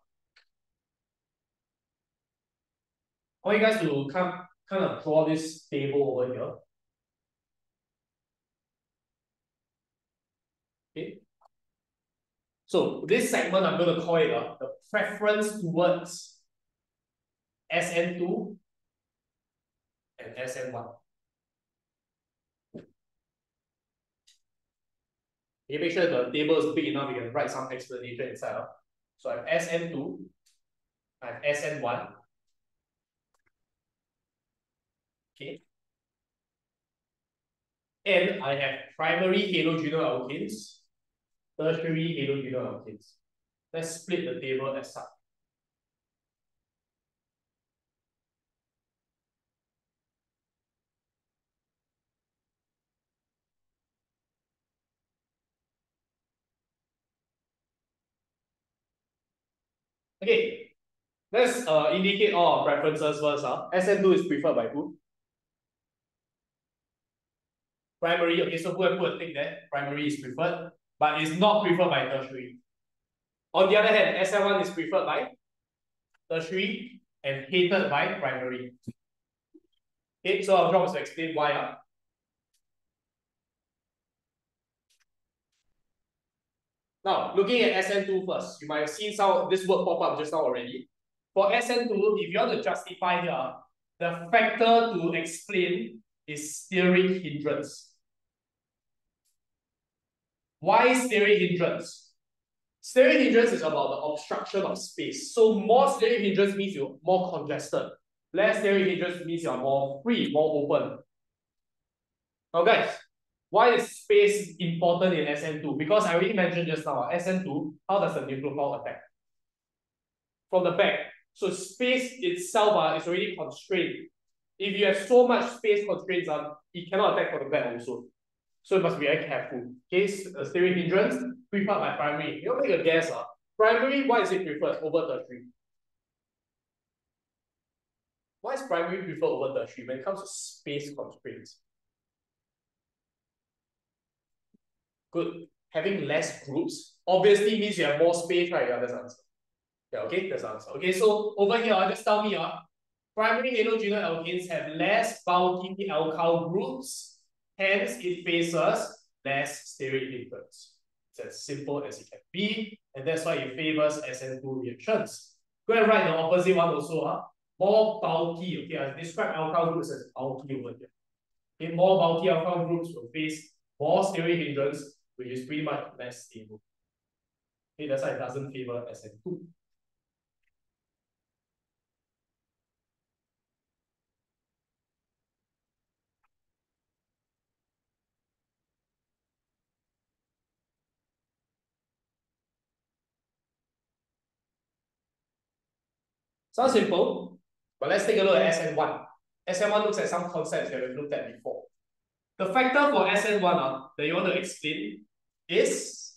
I want you guys to come kind of draw this table over here. Okay. So this segment, I'm going to call it uh, the preference towards SN2 and SN1. You make sure the table is big enough, you can write some explanation inside. Uh. So I have SN2, I have SN1. Okay. And I have primary halogenoalkanes tertiary halogenoalkanes. Let's split the table as such. Okay, let's uh, indicate all our preferences first. Huh? SN2 is preferred by who? Primary, okay, so put a tick there. Primary is preferred but it's not preferred by tertiary. On the other hand, SN1 is preferred by tertiary and hated by primary. Okay, so job is to explain why. Uh. Now, looking at SN2 first, you might have seen some this word pop up just now already. For SN2, if you want to justify here, the factor to explain is steric hindrance. Why steric hindrance? Steric hindrance is about the obstruction of space. So more steric hindrance means you're more congested. Less steric hindrance means you're more free, more open. Now guys, why is space important in SN2? Because I already mentioned just now, SN2, how does the nucleophile attack? From the back. So space itself uh, is already constrained. If you have so much space constraints, uh, it cannot attack from the back also. So you must be very careful. Case a steric hindrance, preferred by primary. You make a guess. Uh. Primary, why is it preferred over tertiary? Why is primary preferred over tertiary when it comes to space constraints? Good. Having less groups obviously means you have more space, right? Yeah, that's answer. Yeah, okay, that's answer. Okay, so over here, just tell me, uh, primary halogenoalkanes have less bulky alkyl groups Hence, it faces less steric hindrance. It's as simple as it can be, and that's why it favors SN2 reactions. Go and write the opposite one also. Huh? More bulky, okay, I describe alkyl groups as bulky over here. Okay, more bulky alkyl groups will face more steric hindrance, which is pretty much less stable. Okay, that's why it doesn't favor SN2. Sounds simple, but let's take a look at SN1. SN1 looks at some concepts that we've looked at before. The factor for SN1 uh, that you want to explain is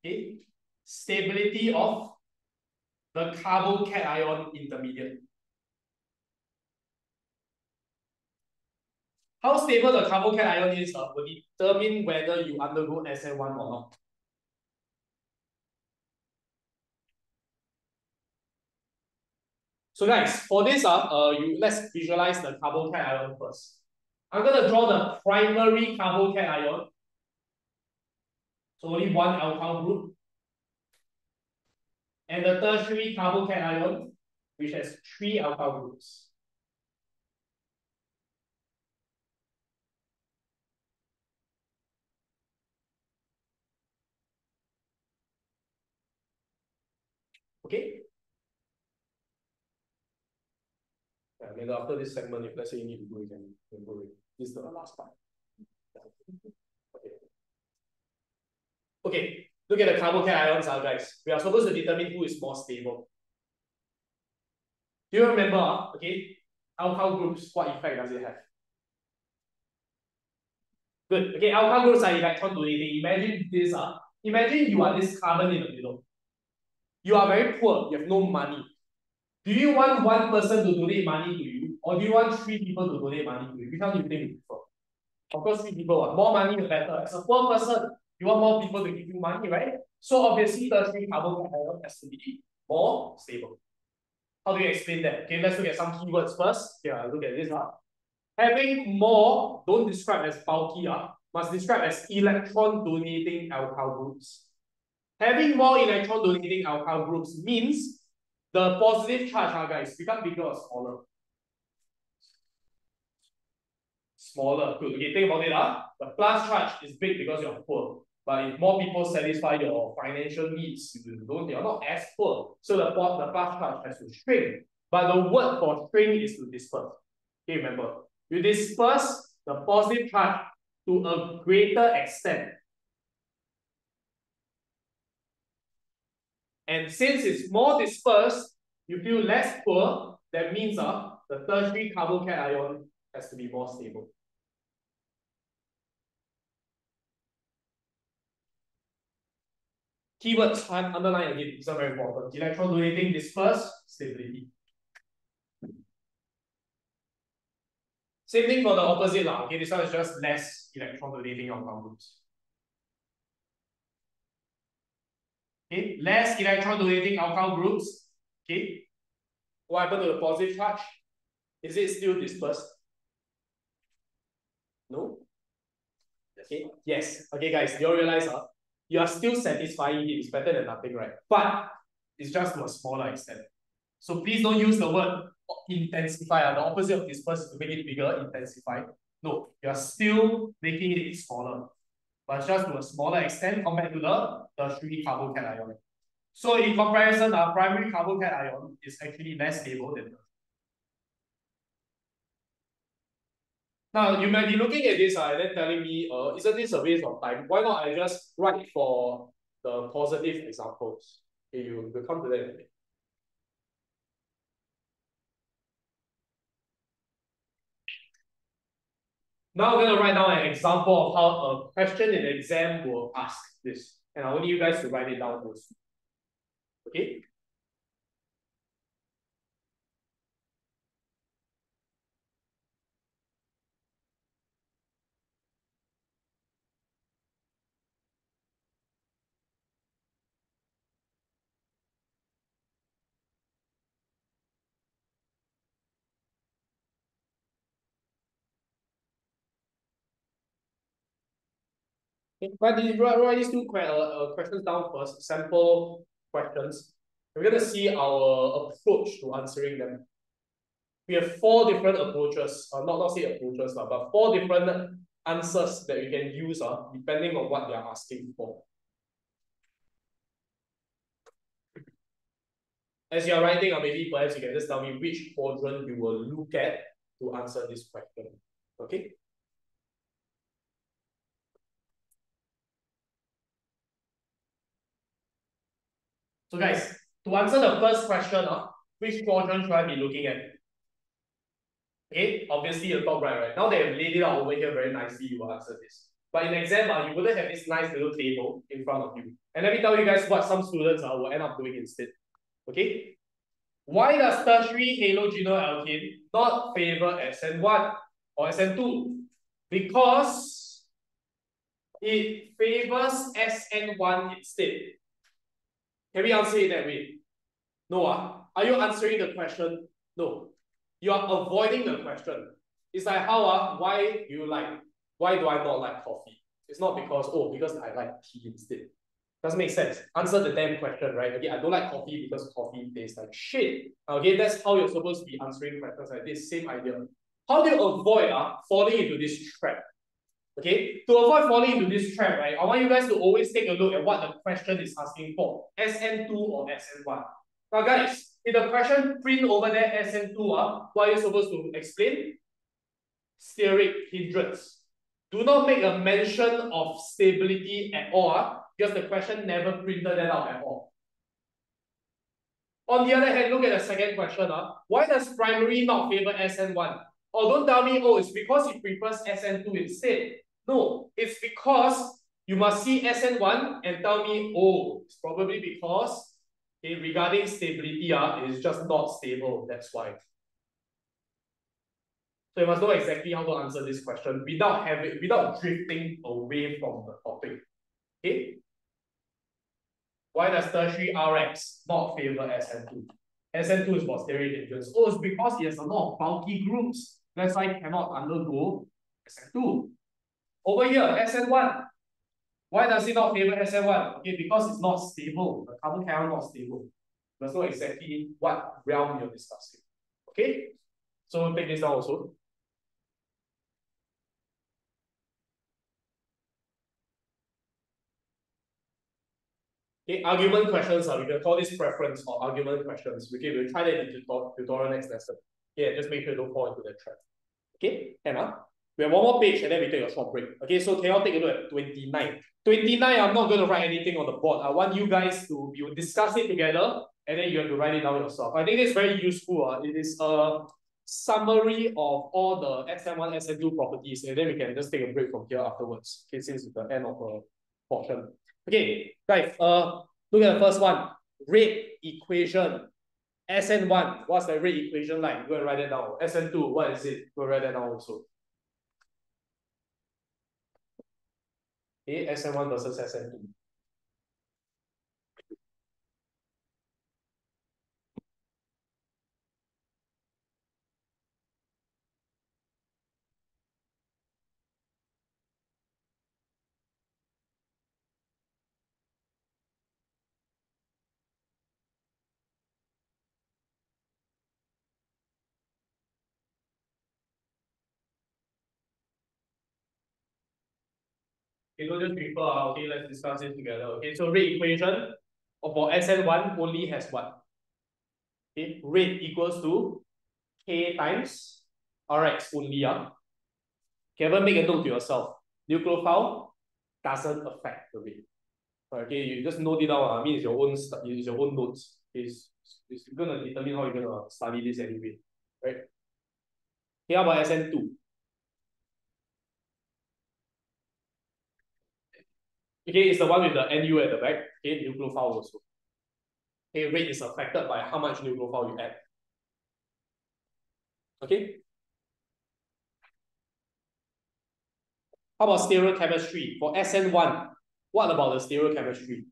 okay, stability of the carbocation intermediate. How stable the carbocation is uh, will determine whether you undergo SN1 or not. So guys, for this, uh, uh, you let's visualize the carbocation first. I'm gonna draw the primary carbocation. So only one alkyl group. And the tertiary carbocation, which has three alkyl groups. Okay, And then after this segment, if let's say you need to go, you you can go. Is the last part. Okay. Okay. Look at the carbocation ions, uh, guys. We are supposed to determine who is more stable. Do you remember, okay, alkyl groups, what effect does it have? Good. Okay, alkyl groups are electron donating. Imagine this. Uh, imagine you are this carbon in the middle. You are very poor, you have no money. Do you want one person to donate money to you? Or do you want three people to donate money to you? Which one do you think you prefer? Of course, three people want more money the better. As a poor person, you want more people to give you money, right? So obviously tertiary carbocation has to be more stable. How do you explain that? Okay, let's look at some keywords first. Yeah, look at this. Huh? Having more, don't describe as bulky, huh? must describe as electron donating alkyl groups. Having more electron donating alkyl groups means the positive charge, huh, guys, become bigger or smaller? Smaller. Good. Okay, think about it. Huh? The plus charge is big because you're poor. But if more people satisfy your financial needs, you don't, you're not as poor. So the, the plus charge has to shrink. But the word for shrink is to disperse. Okay, remember. You disperse the positive charge to a greater extent. And since it's more dispersed, you feel less poor, that means uh, the tertiary carbocation ion has to be more stable. Keywords underline again, these are very important. Electron donating disperse, stability. Same thing for the opposite lah. Okay, this one is just less electron donating alkyl groups. Okay, less electron donating alkyl groups. Okay, what happened to the positive charge? Is it still dispersed? No. Okay. Yes. Okay, guys. You all realize, huh? You are still satisfying it. It's better than nothing, right? But it's just to a smaller extent. So please don't use the word intensify. Uh, the opposite of disperse is to make it bigger, intensify. No, you are still making it smaller. But just to a smaller extent compared to the tertiary carbocation ion. So in comparison, our primary carbocation ion is actually less stable than the Now, you might be looking at this uh, and then telling me, uh, isn't this a waste of time? Why not I just write for the positive examples? Okay, you will come to that. Now I'm going to write down an example of how a question in the exam will ask this. And I want you guys to write it down first. Okay? But the, write, write these two uh, uh, questions down first, sample questions. We're going to see our approach to answering them. We have four different approaches, uh, not, not say approaches, but four different answers that we can use uh, depending on what they're asking for. As you're writing, or maybe perhaps you can just tell me which quadrant you will look at to answer this question. Okay? So guys, to answer the first question, uh, which quadrant should I be looking at? Okay, obviously the top right, right? Now they have laid it out over here very nicely, you will answer this. But in exam, uh, you wouldn't have this nice little table in front of you. And let me tell you guys what some students uh, will end up doing instead. Okay? Why does tertiary halogenol not favor SN1 or SN2? Because it favors SN1 instead. Can we answer it that way? No. Uh. Are you answering the question? No. You are avoiding the question. It's like how uh, why do you like why do I not like coffee? It's not because, oh, because I like tea instead. Doesn't make sense. Answer the damn question, right? Okay, I don't like coffee because coffee tastes like shit. Okay, that's how you're supposed to be answering questions like this. Same idea. How do you avoid uh, falling into this trap? Okay, to avoid falling into this trap, right, I want you guys to always take a look at what the question is asking for, SN2 or SN1. Now guys, if the question print over there SN2, uh, what are you supposed to explain? Steric hindrance. Do not make a mention of stability at all. Uh. because the question never printed that out at all. On the other hand, look at the second question. Uh, why does primary not favor SN1? Oh, don't tell me, oh, it's because it prefers SN2 instead. No, it's because you must see SN1 and tell me, oh, it's probably because okay, regarding stability, uh, it's just not stable. That's why. So you must know exactly how to answer this question without having without drifting away from the topic. Okay. Why does tertiary RX not favor SN2? SN2 is for steric hindrance. Oh, it's because it has a lot of bulky groups. That's why it cannot undergo SN2. Over here, SN1. Why does it not favor SN1? Okay, because it's not stable. The carbon cation not stable. There's know exactly what realm you're discussing. Okay? So take this down also. Okay, argument questions, uh, we can call this preference or argument questions. Okay, we'll try that in tutorial next lesson. Yeah, just make sure you don't fall into that trap. Okay, uh, we have one more page and then we take a short break. Okay, so can you all take a look at 29? 29, I'm not going to write anything on the board. I want you guys to you discuss it together and then you have to write it down yourself. I think it's very useful. Uh. It is a summary of all the SN1, SN2 properties and then we can just take a break from here afterwards. Okay, since it's the end of a portion. Okay, guys, uh, look at the first one. Rate equation. SN1, what's the rate equation like? Go and write it down. SN2, what is it? Go write that down also. Okay, SN1 versus SN2. Okay, don't just refer, okay, let's discuss it together. Okay, so rate equation for SN1 only has what? Okay, rate equals to K times Rx only. Uh. Kevin, make a note to yourself. Nucleophile doesn't affect the rate. Okay, you just note it down. I mean, it's your own it's your own notes. It's, it's gonna determine how you're gonna study this anyway. Right? How about SN2? Okay, it's the one with the NU at the back. Okay, nucleophile also. Okay, rate is affected by how much nucleophile you add. Okay. How about stereochemistry? For SN1, what about the stereochemistry?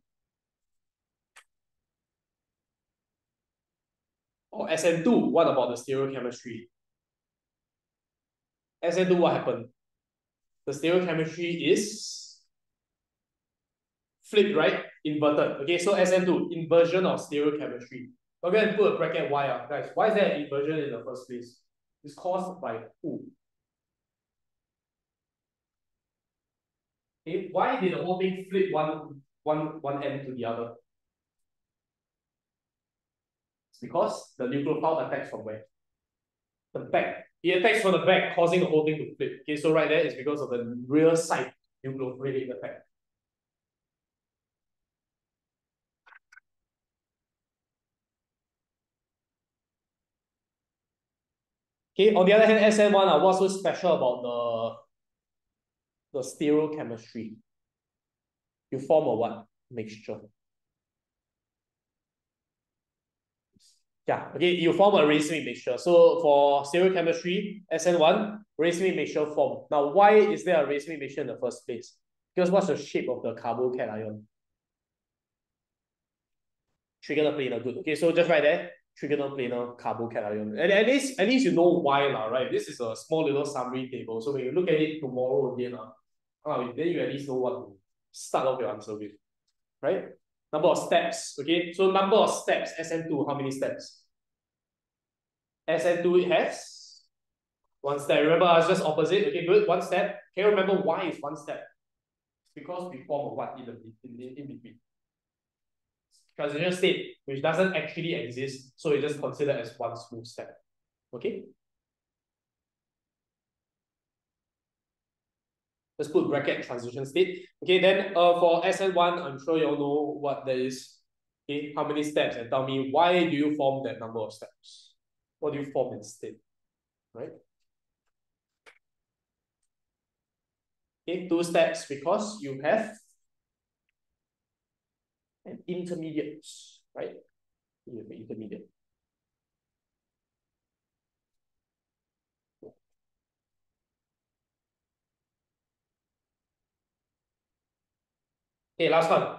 Or SN2, what about the stereochemistry? SN2, what happened? The stereochemistry is flip, right? Inverted. Okay, so SN2, inversion of stereochemistry. Okay, and put a bracket Y up. Guys, why is there inversion in the first place? It's caused by who? Okay, why did the whole thing flip one, one, one end to the other? It's because the nucleophile attacks from where? The back. It attacks from the back, causing the whole thing to flip. Okay, so right there is because of the rear side nucleophilic effect. Okay, on the other hand, SN1, uh, what's so special about the, the stereochemistry? You form a what? Mixture. Yeah, okay, you form a racemic mixture. So for stereochemistry, SN1, racemic mixture form. Now, why is there a racemic mixture in the first place? Because what's the shape of the carbocation? Trigonal planar, good. Okay, so just right there, trigonal planar carbocation. And at least at least you know why, lah, right? This is a small little summary table. So when you look at it tomorrow again, uh, uh, then you at least know what to start off your answer with. Right? Number of steps. Okay. So number of steps, SN2, how many steps? SN2 it has one step. Remember, I was just opposite. Okay, good. One step. Can you remember why is one step? It's because we form a what in the in, in between transition state, which doesn't actually exist, so it's just considered as one smooth step. Okay? Let's put bracket transition state. Okay, then uh, for SN1, I'm sure you all know what that is. Okay, how many steps and tell me why do you form that number of steps? What do you form instead? Right? Okay, two steps because you have an intermediates, right? You have an intermediate. Okay, last one.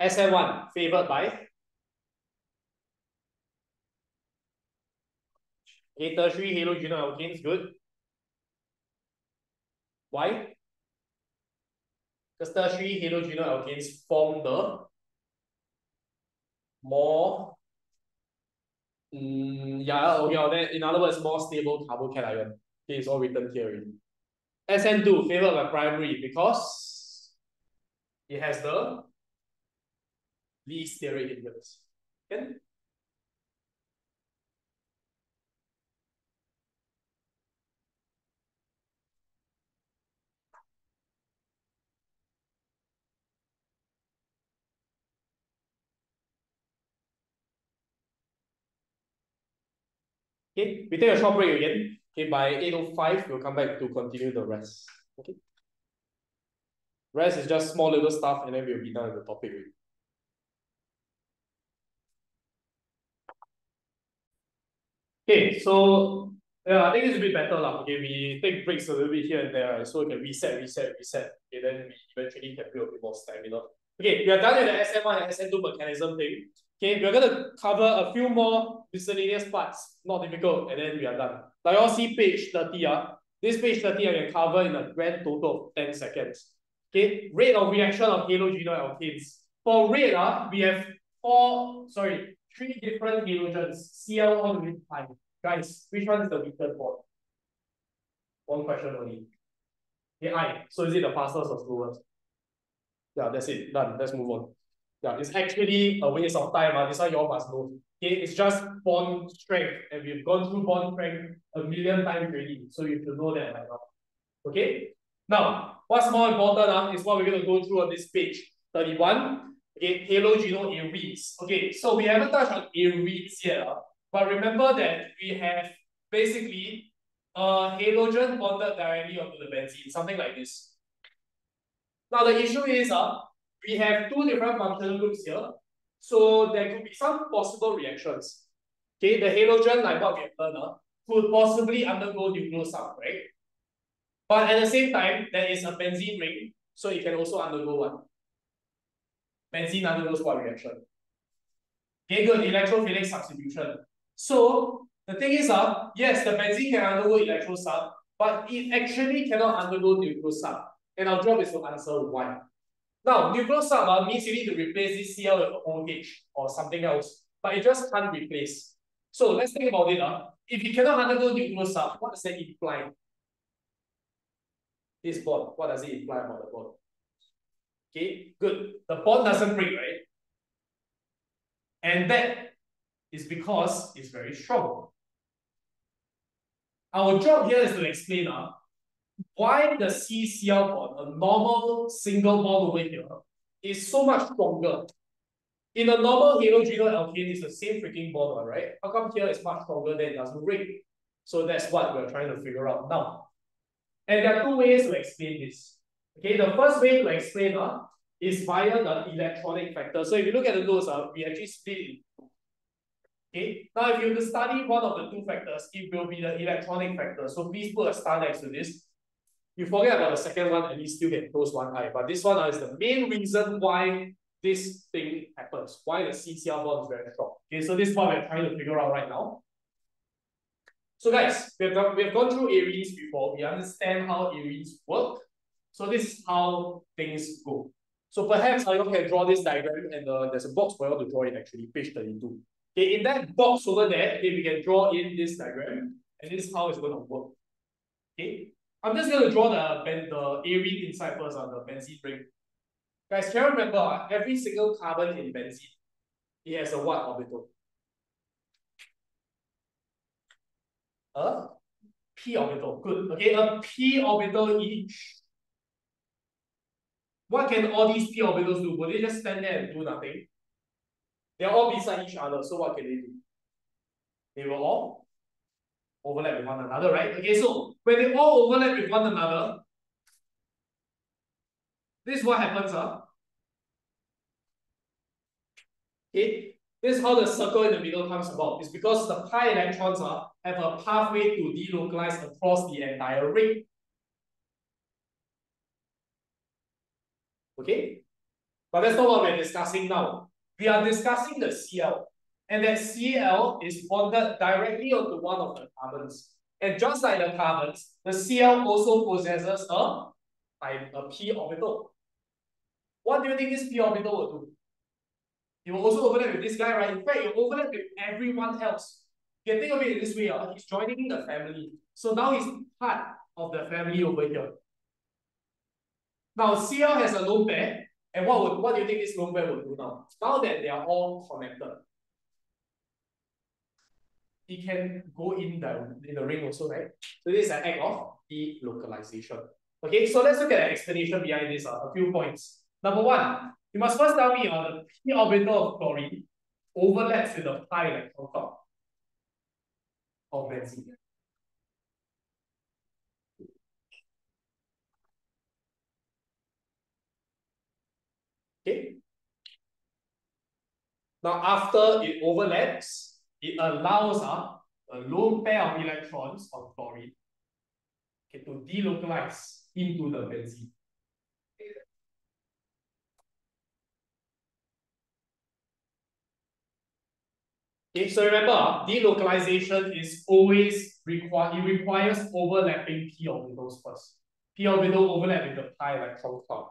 SN1 favored by Okay, tertiary halogenoalkanes, good. Why? Because tertiary halogenoalkanes form the more mm, yeah, okay, or then in other words, more stable carbocation. Okay, it's all written here already. SN2 favored by primary because it has the least steric hindrance. Can Okay, we take a short break again. Okay, by 8.05, we'll come back to continue the rest. Okay. Rest is just small little stuff and then we'll be done with the topic. Okay, so yeah, I think it's a bit better. Lah. Okay, we take breaks a little bit here and there, right? so we can reset, reset, reset. Okay, then we eventually can build a bit more stamina. Okay, we are done with the SN1 and SN2 mechanism thing. Okay, we're going to cover a few more miscellaneous parts, not difficult, and then we are done. Like you all see page 30, uh, this page 30 I can cover in a grand total of 10 seconds. Okay, rate of reaction of halogenoalkanes. For rate, uh, we have four, sorry, three different halogens, Cl on with I. Guys, which one is the weakest one? One question only. Okay, I. So is it the fastest or slowest? Yeah, that's it. Done. Let's move on. Yeah, it's actually a waste of time. Uh. This one you all must know. Okay, it's just bond strength. And we've gone through bond strength a million times already. So you should know that right now. Okay? Now, what's more important uh, is what we're going to go through on this page. 31. Okay, halogenoarenes. Okay, so we haven't touched on arenes yet. Uh, but remember that we have basically a halogen bonded directly onto the benzene, something like this. Now the issue is uh, we have two different functional groups here. So there could be some possible reactions. Okay, the halogen, like what we have learned, could possibly undergo nucleosub, right? But at the same time, there is a benzene ring, so it can also undergo one. Benzene undergoes what reaction? Okay, good, electrophilic substitution. So the thing is, uh, yes, the benzene can undergo electrosub, but it actually cannot undergo nucleosub. And our job is to answer why. Now, nucleosub uh, means you need to replace this Cl with OH or something else, but it just can't replace. So let's think about it. Uh. If you cannot undergo nucleosub, what does that imply? This bond, what does it imply about the bond? Okay, good. The bond doesn't break, right? And that is because it's very strong. Our job here is to explain uh, why the CCl bond, a normal single bond over here, is so much stronger. In a normal halogenoalkane, it's the same freaking bond, right? How come here it's much stronger than it doesn't break? So that's what we're trying to figure out now. And there are two ways to explain this. Okay, the first way to explain uh, is via the electronic factor. So if you look at the notes, uh, we actually split it Okay, now if you to study one of the two factors, it will be the electronic factor. So please put a star next to this. You forget about the second one and you still get close one eye. But this one is the main reason why this thing happens, why the CCl bond is very strong. Okay, so this is what we're trying to figure out right now. So guys, we have, gone, we have gone through arenes before. We understand how arenes work. So this is how things go. So perhaps I can draw this diagram and uh, there's a box for you to draw it actually, page 32. Okay, in that box over there, okay, we can draw in this diagram, and this is how it's going to work. Okay, I'm just going to draw the ben the arene inside first on the benzene ring. Guys, can you remember uh, every single carbon in benzene, it has a what orbital? A p orbital. Good. Okay, a p orbital each what can all these p orbitals do? Will they just stand there and do nothing? They're all beside each other, so what can they do? They will all overlap with one another, right? Okay, so when they all overlap with one another, this is what happens, huh? Okay, this is how the circle in the middle comes about. It's because the pi electrons uh, have a pathway to delocalize across the entire ring. Okay? But that's not what we're discussing now. We are discussing the Cl. And that Cl is bonded directly onto one of the carbons. And just like the carbons, the Cl also possesses a, a p orbital. What do you think this p orbital will do? It will also overlap with this guy, right? In fact, it will overlap with everyone else. You can think of it this way. Uh, he's joining the family. So now he's part of the family over here. Now, Cl has a lone pair. And what would what do you think this lone pair will do now? Now that they are all connected, he can go in the in the ring also, right? So this is an act of delocalization. Okay, so let's look at the explanation behind this. Uh, a few points. Number one, you must first tell me uh, the p orbital of chlorine overlaps with the pi electron top of benzene. Okay. Now, after it overlaps, it allows uh, a lone pair of electrons of chlorine okay, to delocalize into the benzene. Okay, so remember, delocalization is always require it requires overlapping p orbitals first. p orbital overlap with the pi electron cloud.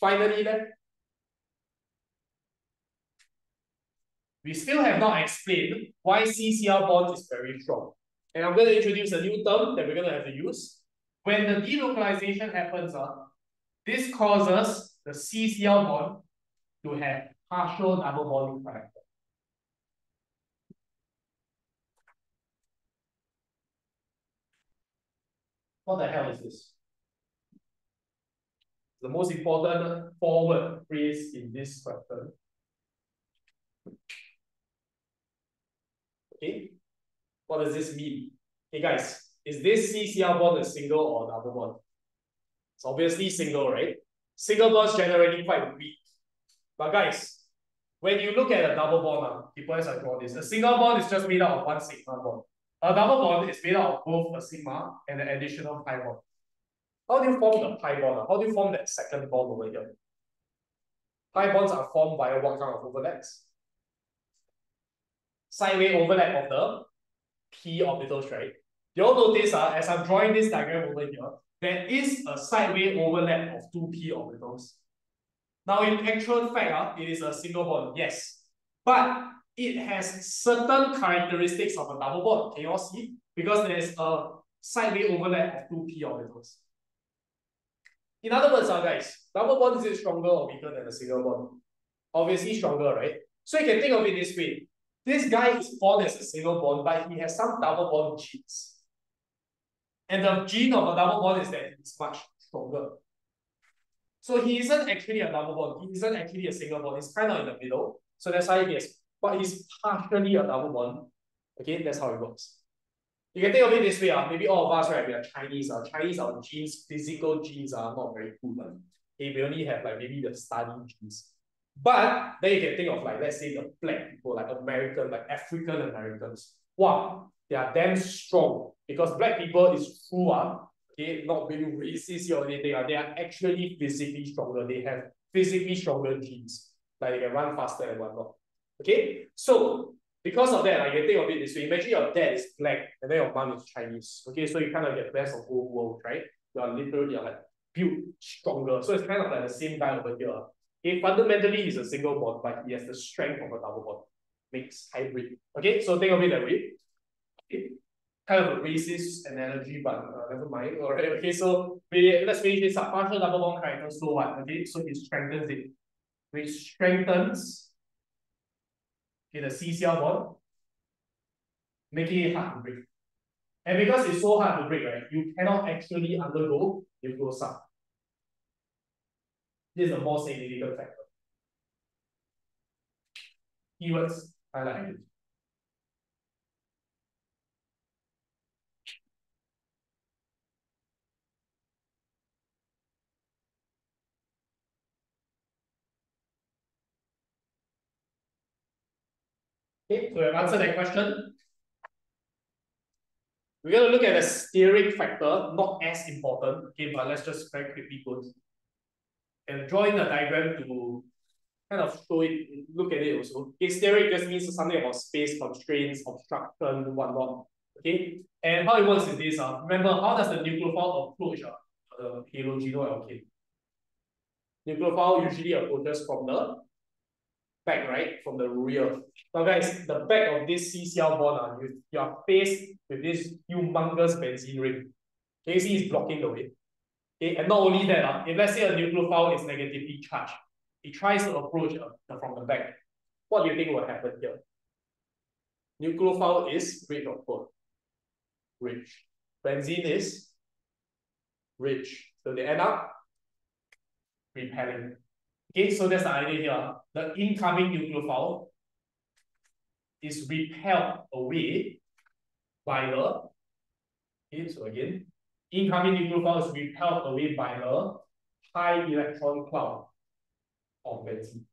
Finally, then, we still have not explained why CCl bond is very strong. And I'm going to introduce a new term that we're going to have to use. When the delocalization happens, uh, this causes the CCl bond to have partial double bonding character. What the hell is this? the most important forward phrase in this question. Okay, what does this mean? Hey guys, is this CCl bond a single or a double bond? It's obviously single, right? Single bonds generally quite weak. But guys, when you look at a double bond, uh, people as I draw this, a single bond is just made out of one sigma bond. A double bond is made out of both a sigma and an additional pi bond. How do you form the pi bond? How do you form that second bond over here? Pi bonds are formed by what kind of overlaps? Sideway overlap of the p orbitals, right? You all notice uh, as I'm drawing this diagram over here, there is a sideway overlap of two p orbitals. Now, in actual fact, uh, it is a single bond, yes. But it has certain characteristics of a double bond. Can you all see? Because there is a sideway overlap of two p orbitals. In other words, uh, guys, double bond is it stronger or weaker than a single bond? Obviously stronger, right? So you can think of it this way. This guy is born as a single bond, but he has some double bond genes. And the gene of a double bond is that he's much stronger. So he isn't actually a double bond. He isn't actually a single bond. He's kind of in the middle. So that's why he is. But he's partially a double bond. Okay, that's how it works. You can think of it this way, uh, maybe all of us, right, we are Chinese. Uh, Chinese, our genes, physical genes are not very good. Uh. Okay, we only have like maybe the study genes. But then you can think of like, let's say the black people, like American, like African Americans. Wow, they are damn strong because black people is true, uh, okay, not being racist or anything. Uh, they are actually physically stronger. They have physically stronger genes. Like they can run faster and whatnot. Okay, so because of that, like, you think of it this way. Imagine your dad is black and then your mom is Chinese. Okay, so you kind of get best of both worlds, right? You are literally you're like built stronger. So it's kind of like the same guy over here. Okay, fundamentally he's a single bond, but he has the strength of a double bond. Makes hybrid. Okay, so think of it that way. Okay. Kind of a racist analogy, but uh, never mind. All right. Okay, so we, let's finish this up. Partial double bond character. So what? Okay, so he strengthens it. Which strengthens okay, the CCl bond, making it hard to break. And because it's so hard to break, right, you cannot actually undergo nucleosub. This is a more significant factor. Keywords highlighted. Okay, so we have answered that question. We're going to look at the steric factor, not as important, okay, but let's just very quickly go and draw in a diagram to kind of show it, look at it also. Okay, steric just means something about space constraints, obstruction, whatnot. Okay, and how it works is this. Uh, remember, how does the nucleophile approach uh, the halogenoalkane? Nucleophile usually approaches from the back, right? From the rear. Now guys, the back of this CCl bond, uh, you, you are faced with this humongous benzene ring. You see it's blocking the way? Okay, and not only that, uh, if let's say a nucleophile is negatively charged, it tries to approach uh, from the back. What do you think will happen here? Nucleophile is rich of course. Rich. Benzene is rich. So they end up repelling. Okay, so that's the idea here. The incoming nucleophile is repelled away by the, okay, so again, incoming nucleophile is repelled away by the pi electron cloud of benzene.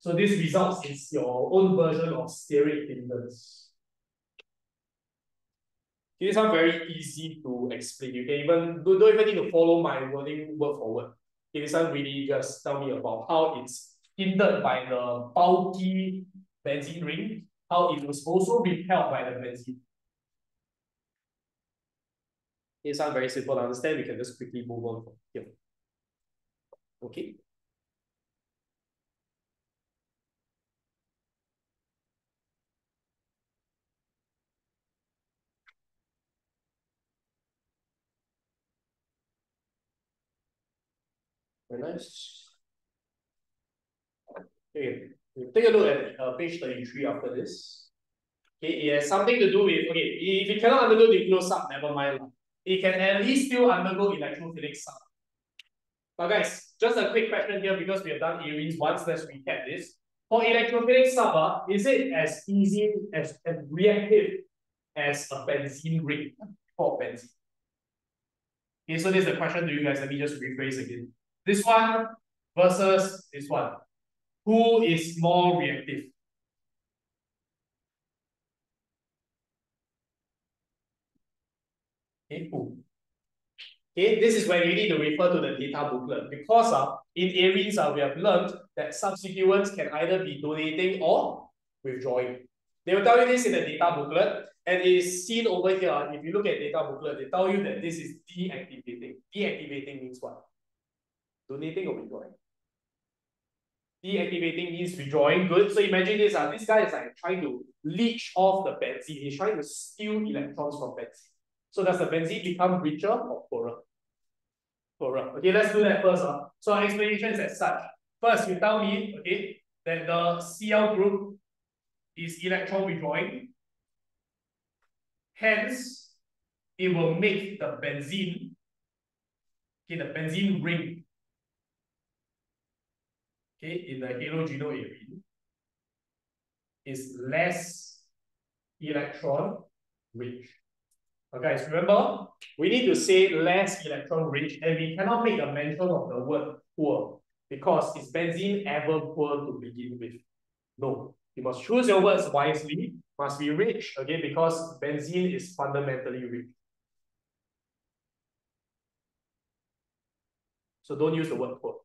So this results in your own version of steric hindrance. This one very easy to explain. You can even don't, don't even need to follow my wording word for word. This one really just tell me about how it's hindered by the bulky benzene ring, how it was also repelled by the benzene. This one very simple to understand. We can just quickly move on from here. Okay. Very nice. Okay, take a look at uh, page 33 after this. Okay, it has something to do with, okay, if you cannot undergo nucleosub, never mind. It can at least still undergo electrophilic sub. But guys, just a quick question here because we have done arenes once, let's recap this. For electrophilic uh, is it as easy as, as reactive as a benzene ring for benzene? Okay, so this is the question to you guys. Let me just rephrase again. This one versus this one. Who is more reactive? Okay. This is where you need to refer to the data booklet because uh, in arenes uh, we have learned that substituents can either be donating or withdrawing. They will tell you this in the data booklet and it is seen over here. If you look at data booklet, they tell you that this is deactivating. Deactivating means what? Donating or withdrawing? Deactivating means withdrawing. Good. So imagine this. Uh, this guy is like trying to leech off the benzene. He's trying to steal electrons from benzene. So does the benzene become richer or poorer? Poorer. Okay, let's do that first. Uh. So our explanation is as such. First, you tell me, okay, that the Cl group is electron withdrawing. Hence, it will make the benzene, okay, the benzene ring okay, in the halogenoarene is less electron rich. So remember, we need to say less electron rich and we cannot make a mention of the word poor because is benzene ever poor to begin with? No, you must choose your words wisely, must be rich, okay, because benzene is fundamentally rich. So don't use the word poor.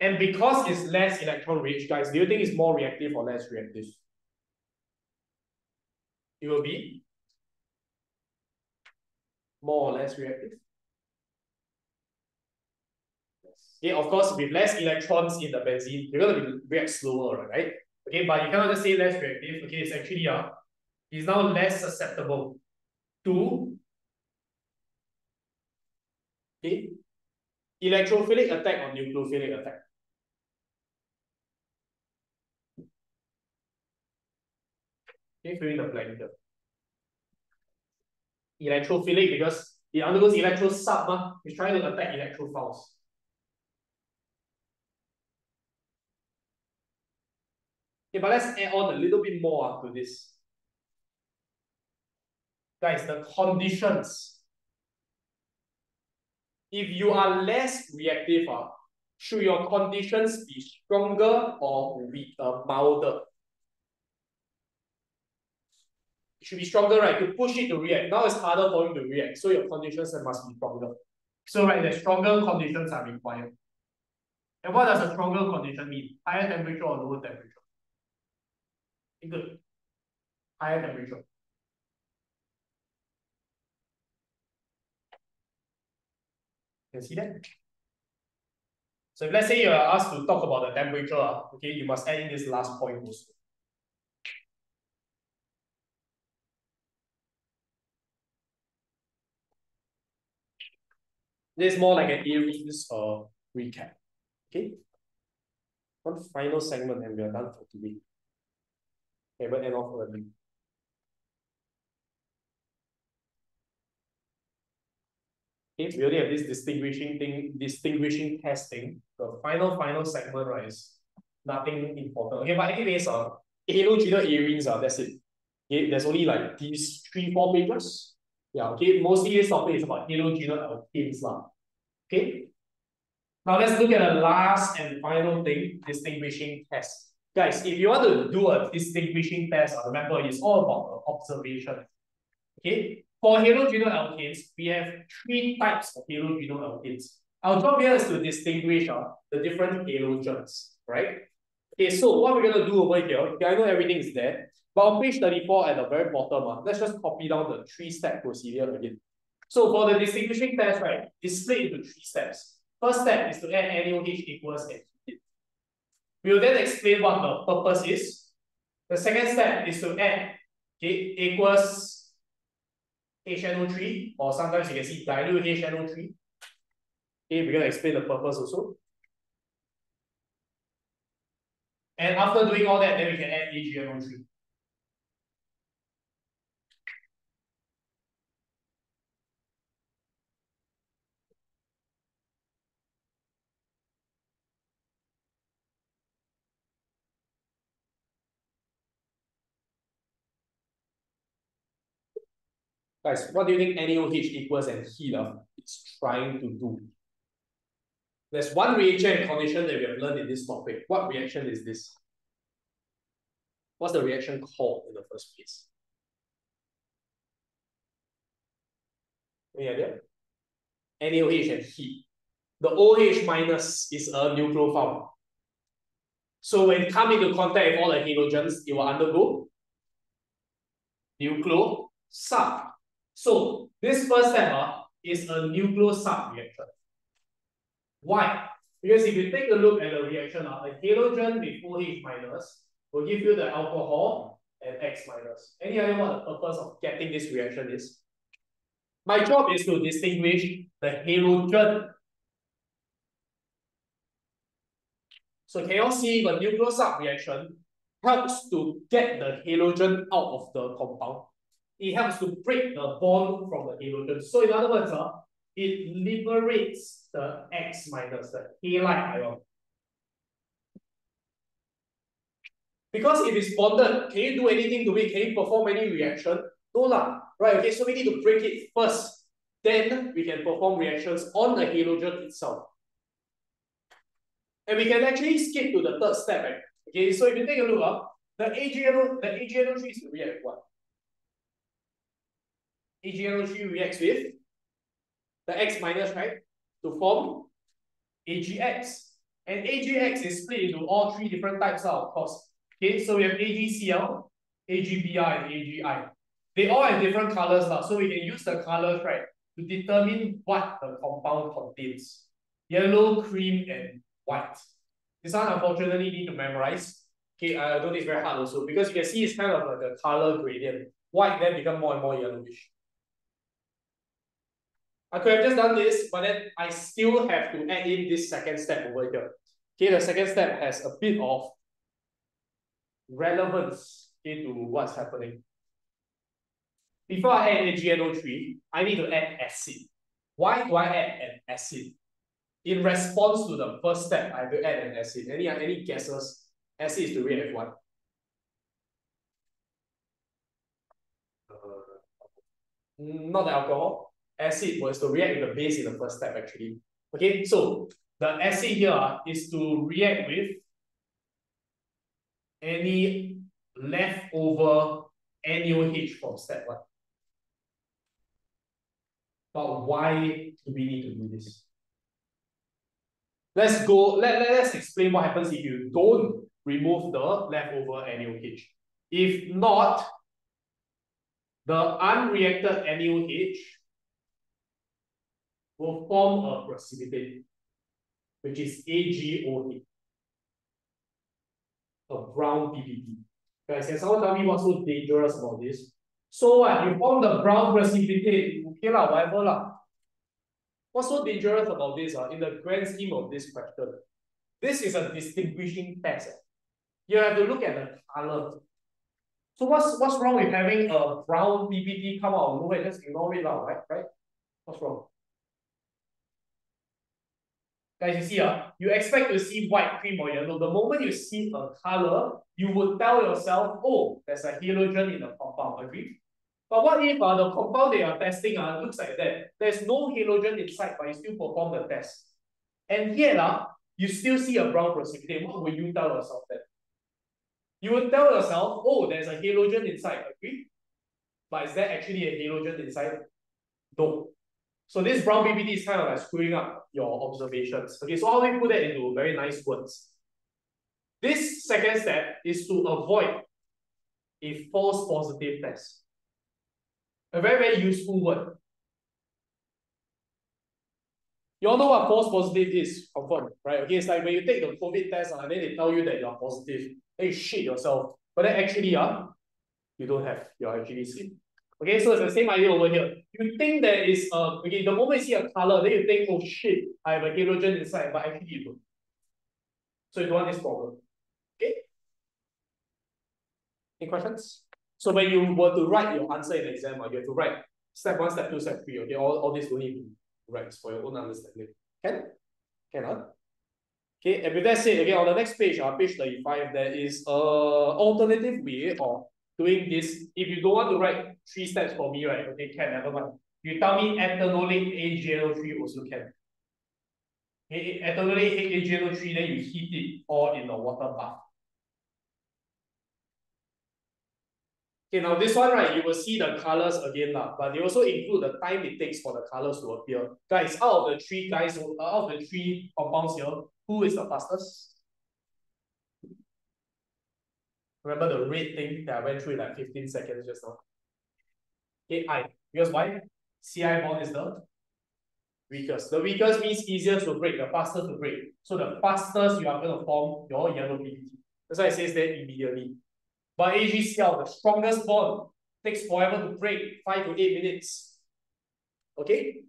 And because it's less electron rich, guys, do you think it's more reactive or less reactive? It will be more or less reactive. Okay, of course, with less electrons in the benzene, you're going to be react slower, right? Okay, but you cannot just say less reactive. Okay, it's actually uh, it's now less susceptible to okay, electrophilic attack or nucleophilic attack. Okay, fill in the blank here. Electrophilic because it undergoes electro sub, it's trying to attack electrophiles. Okay, but let's add on a little bit more uh, to this. Guys, the conditions. If you are less reactive, uh, should your conditions be stronger or weak, uh, milder? It should be stronger, right? To push it to react. Now it's harder for you to react, so your conditions must be stronger. So right, the stronger conditions are required. And what does a stronger condition mean? Higher temperature or lower temperature? Good. Higher temperature. Can see that? So let's say you are asked to talk about the temperature, ah, okay, you must add in this last point also. This is more like an arenes uh, recap. Okay. One final segment and we are done for today. Okay, but end off early. Okay, we only have this distinguishing thing, distinguishing testing. The final, final segment, right, is nothing important. Okay, but anyways, uh, halogenoarenes, uh, that's it. Okay, there's only like these three, four papers. Yeah, okay, mostly this topic is about halogenoalkanes. Okay. Now let's look at the last and final thing, distinguishing test. Guys, if you want to do a distinguishing test, uh, remember it's all about observation. Okay, for halogenoalkanes, we have three types of halogenoalkanes. Our job here is to distinguish uh, the different halogens, right? Okay, so what we're going to do over here, okay, I know everything is there, but on page 34 at the very bottom, uh, let's just copy down the three-step procedure again. So for the distinguishing test, right, it's split into three steps. First step is to add NaOH equals and We will then explain what the purpose is. The second step is to add okay, aqueous HNO3, or sometimes you can see dilute HNO3. Okay, we're going to explain the purpose also. And after doing all that, then we can add AgNO3. Guys, what do you think NaOH equals and uh, it's trying to do? There's one reaction and condition that we have learned in this topic. What reaction is this? What's the reaction called in the first place? Any idea? NaOH and heat. The OH minus is a nucleophile. So when it come into contact with all the halogens, it will undergo nucleosub. So this first step uh, is a nucleosub reaction. Why? Because if you take a look at the reaction, uh, a halogen with OH minus will give you the alcohol and X minus. Any idea what the purpose of getting this reaction is? My job is to distinguish the halogen. So can you see the nucleosub reaction helps to get the halogen out of the compound it helps to break the bond from the halogen. So in other words, uh, it liberates the X minus, the halide ion. Because if it's bonded, can you do anything to it? Can you perform any reaction? No lah. Right, okay, so we need to break it first. Then we can perform reactions on the halogen itself. And we can actually skip to the third step. Right? Okay, so if you take a look, uh, the AgNO, the AgNO3 is to react what? AgNO3 reacts with the X minus, right? To form AgX. And AgX is split into all three different types of course. Okay, so we have AgCl, AgBr, and AgI. They all have different colors so we can use the colors, right, to determine what the compound contains. Yellow, cream, and white. This one, unfortunately, need to memorize. Okay, I don't think it's very hard also, because you can see it's kind of like a color gradient. White then become more and more yellowish. I could have just done this, but then I still have to add in this second step over here. Okay, the second step has a bit of relevance into what's happening. Before I add AgNO3, I need to add acid. Why do I add an acid? In response to the first step, I to add an acid. Any, any guesses? Acid is with what? Uh, not the alcohol. Acid was to react with the base in the first step, actually. Okay, so the acid here is to react with any leftover NaOH from step one. But why do we need to do this? Let's go, let, let, let's explain what happens if you don't remove the leftover NaOH. If not, the unreacted NaOH will form a precipitate, which is AgOH, a brown PPT. Guys, can someone tell me what's so dangerous about this? So what? You form the brown precipitate, okay lah, whatever lah. What's so dangerous about this uh, in the grand scheme of this question? This is a distinguishing test. You have to look at the color. So what's what's wrong with having a brown PPT come out of nowhere? Just ignore it, lah, right? right? What's wrong? Guys, you see, uh, you expect to see white, cream, or yellow. The moment you see a color, you would tell yourself, oh, there's a halogen in the compound. Agree? But what if uh, the compound they are testing uh, looks like that? There's no halogen inside, but you still perform the test. And yet, uh, you still see a brown precipitate. What will you tell yourself then? You would tell yourself, oh, there's a halogen inside. Agree? But is there actually a halogen inside? No. So this brown PPT is kind of like screwing up your observations. Okay, so how do we put that into very nice words? This second step is to avoid a false positive test. A very, very useful word. You all know what false positive is, confirm, right? Okay, it's like when you take the COVID test and then they tell you that you're positive, then you shit yourself. But then actually, uh, you don't have, you're actually sick. Okay, so it's the same idea over here. You think there is a, okay, the moment you see a color, then you think, oh shit, I have a halogen inside, but actually you don't. So you don't want this problem. Okay? Any questions? So when you were to write your answer in the exam, uh, you have to write step one, step two, step three. Okay, all, all this don't need to for your own understanding. Can? Can, huh? Okay, and with that said, okay, on the next page, uh, page 35, there is a alternative way of doing this. If you don't want to write three steps for me, right? Okay, can, never mind. You tell me ethanolic AgNO3 also can. Okay, ethanolic AgNO3, then you heat it all in the water bath. Okay, now this one, right, you will see the colors again, lah, but they also include the time it takes for the colors to appear. Guys, out of the three guys, out of the three compounds here, who is the fastest? Remember the red thing that I went through in like 15 seconds just now? Okay, I. Because why? CI bond is the weakest. The weakest means easier to break, the faster to break. So the fastest you are going to form your yellow PPT. That's why it says that immediately. But AgCl, the strongest bond, takes forever to break, 5 to 8 minutes. Okay?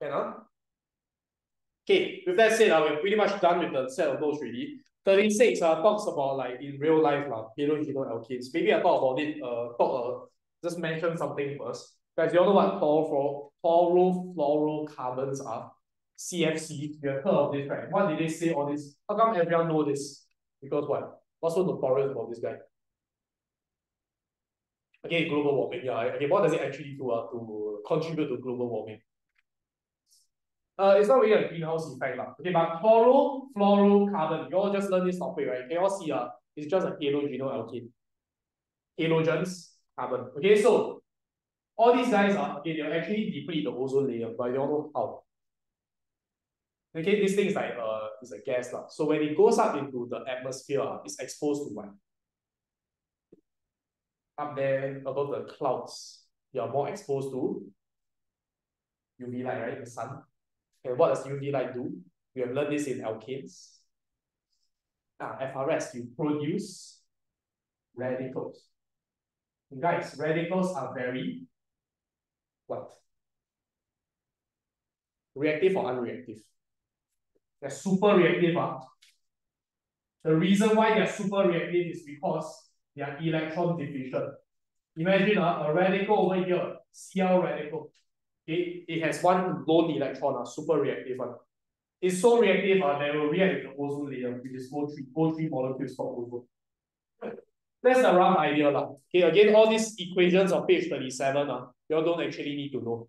Can, huh? Okay, with that said, uh, we're pretty much done with the set of those already. 36 uh, talks about like in real life, uh, halogenoalkanes. Maybe I talk about it, uh, talk, uh, just mention something first. Guys, you all know what chlorofluorocarbons are? CFC, you have heard of this, right? What did they say all this? How come everyone know this? Because what? What's so notorious about this guy? Okay, global warming. Yeah, okay, what does it actually do uh, to contribute to global warming? Uh, it's not really a greenhouse effect. Lah. Okay, but chlorofluorocarbon, you all just learned this topic, right? Can you all see? Uh, it's just a halogenoalkane. Halogens, carbon. Okay, so all these guys are, okay, they'll actually deplete the ozone layer, but you all know how. Okay, this thing is like uh, is a gas. Lah. So when it goes up into the atmosphere, uh, it's exposed to what? Up there above the clouds, you're more exposed to UV light, right? The sun. And what does UV light do? We have learned this in alkanes. Ah, FRS, you produce radicals. And guys, radicals are very what? Reactive or unreactive? They're super reactive. Huh? The reason why they're super reactive is because they are electron deficient. Imagine uh, a radical over here, Cl radical. Okay, it has one lone electron, uh, super reactive one. It's so reactive, uh, they will react with the ozone layer, which is O3, O3 molecules for ozone. That's a rough idea. Lah. Okay, again, all these equations on page 37, uh, you all don't actually need to know.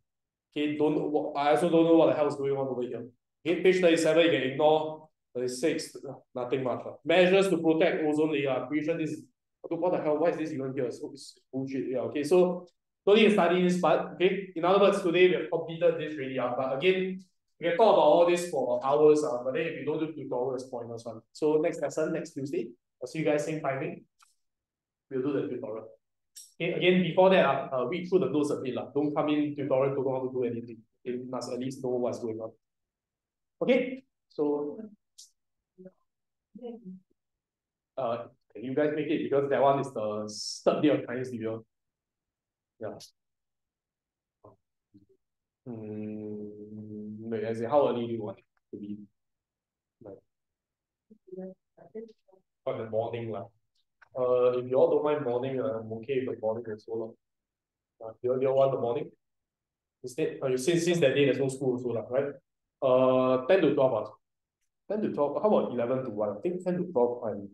Okay, don't I also don't know what the hell is going on over here. Okay, page 37, you can ignore 36, nothing much. Uh. Measures to protect ozone layer. I'm pretty sure this is what the hell, why is this even here? So it's bullshit. Yeah, okay. So don't study this part. Okay. In other words, today we have completed this really. Uh, but again, we can talk about all this for hours. Uh, but then if you don't do tutorial, it's pointless one. So next lesson, next Tuesday. I'll see you guys same timing. We'll do the tutorial. Okay, again, before that, uh, uh read through the notes a bit. Uh. Don't come in tutorial, don't know how to do anything. You must at least know what's going on. Okay, so uh can you guys make it? Because that one is the third day of Chinese New Year. Yeah. Hmm, wait, as in how early do you want to be? Like, on the morning lah. Uh, if you all don't mind morning, uh, I'm okay with the morning as well. Uh, you, you all want the morning? Instead, uh, you since since that day there's no school also lah, right? Uh, ten to twelve hours. Ten to twelve. How about eleven to one? I think ten to twelve. I'm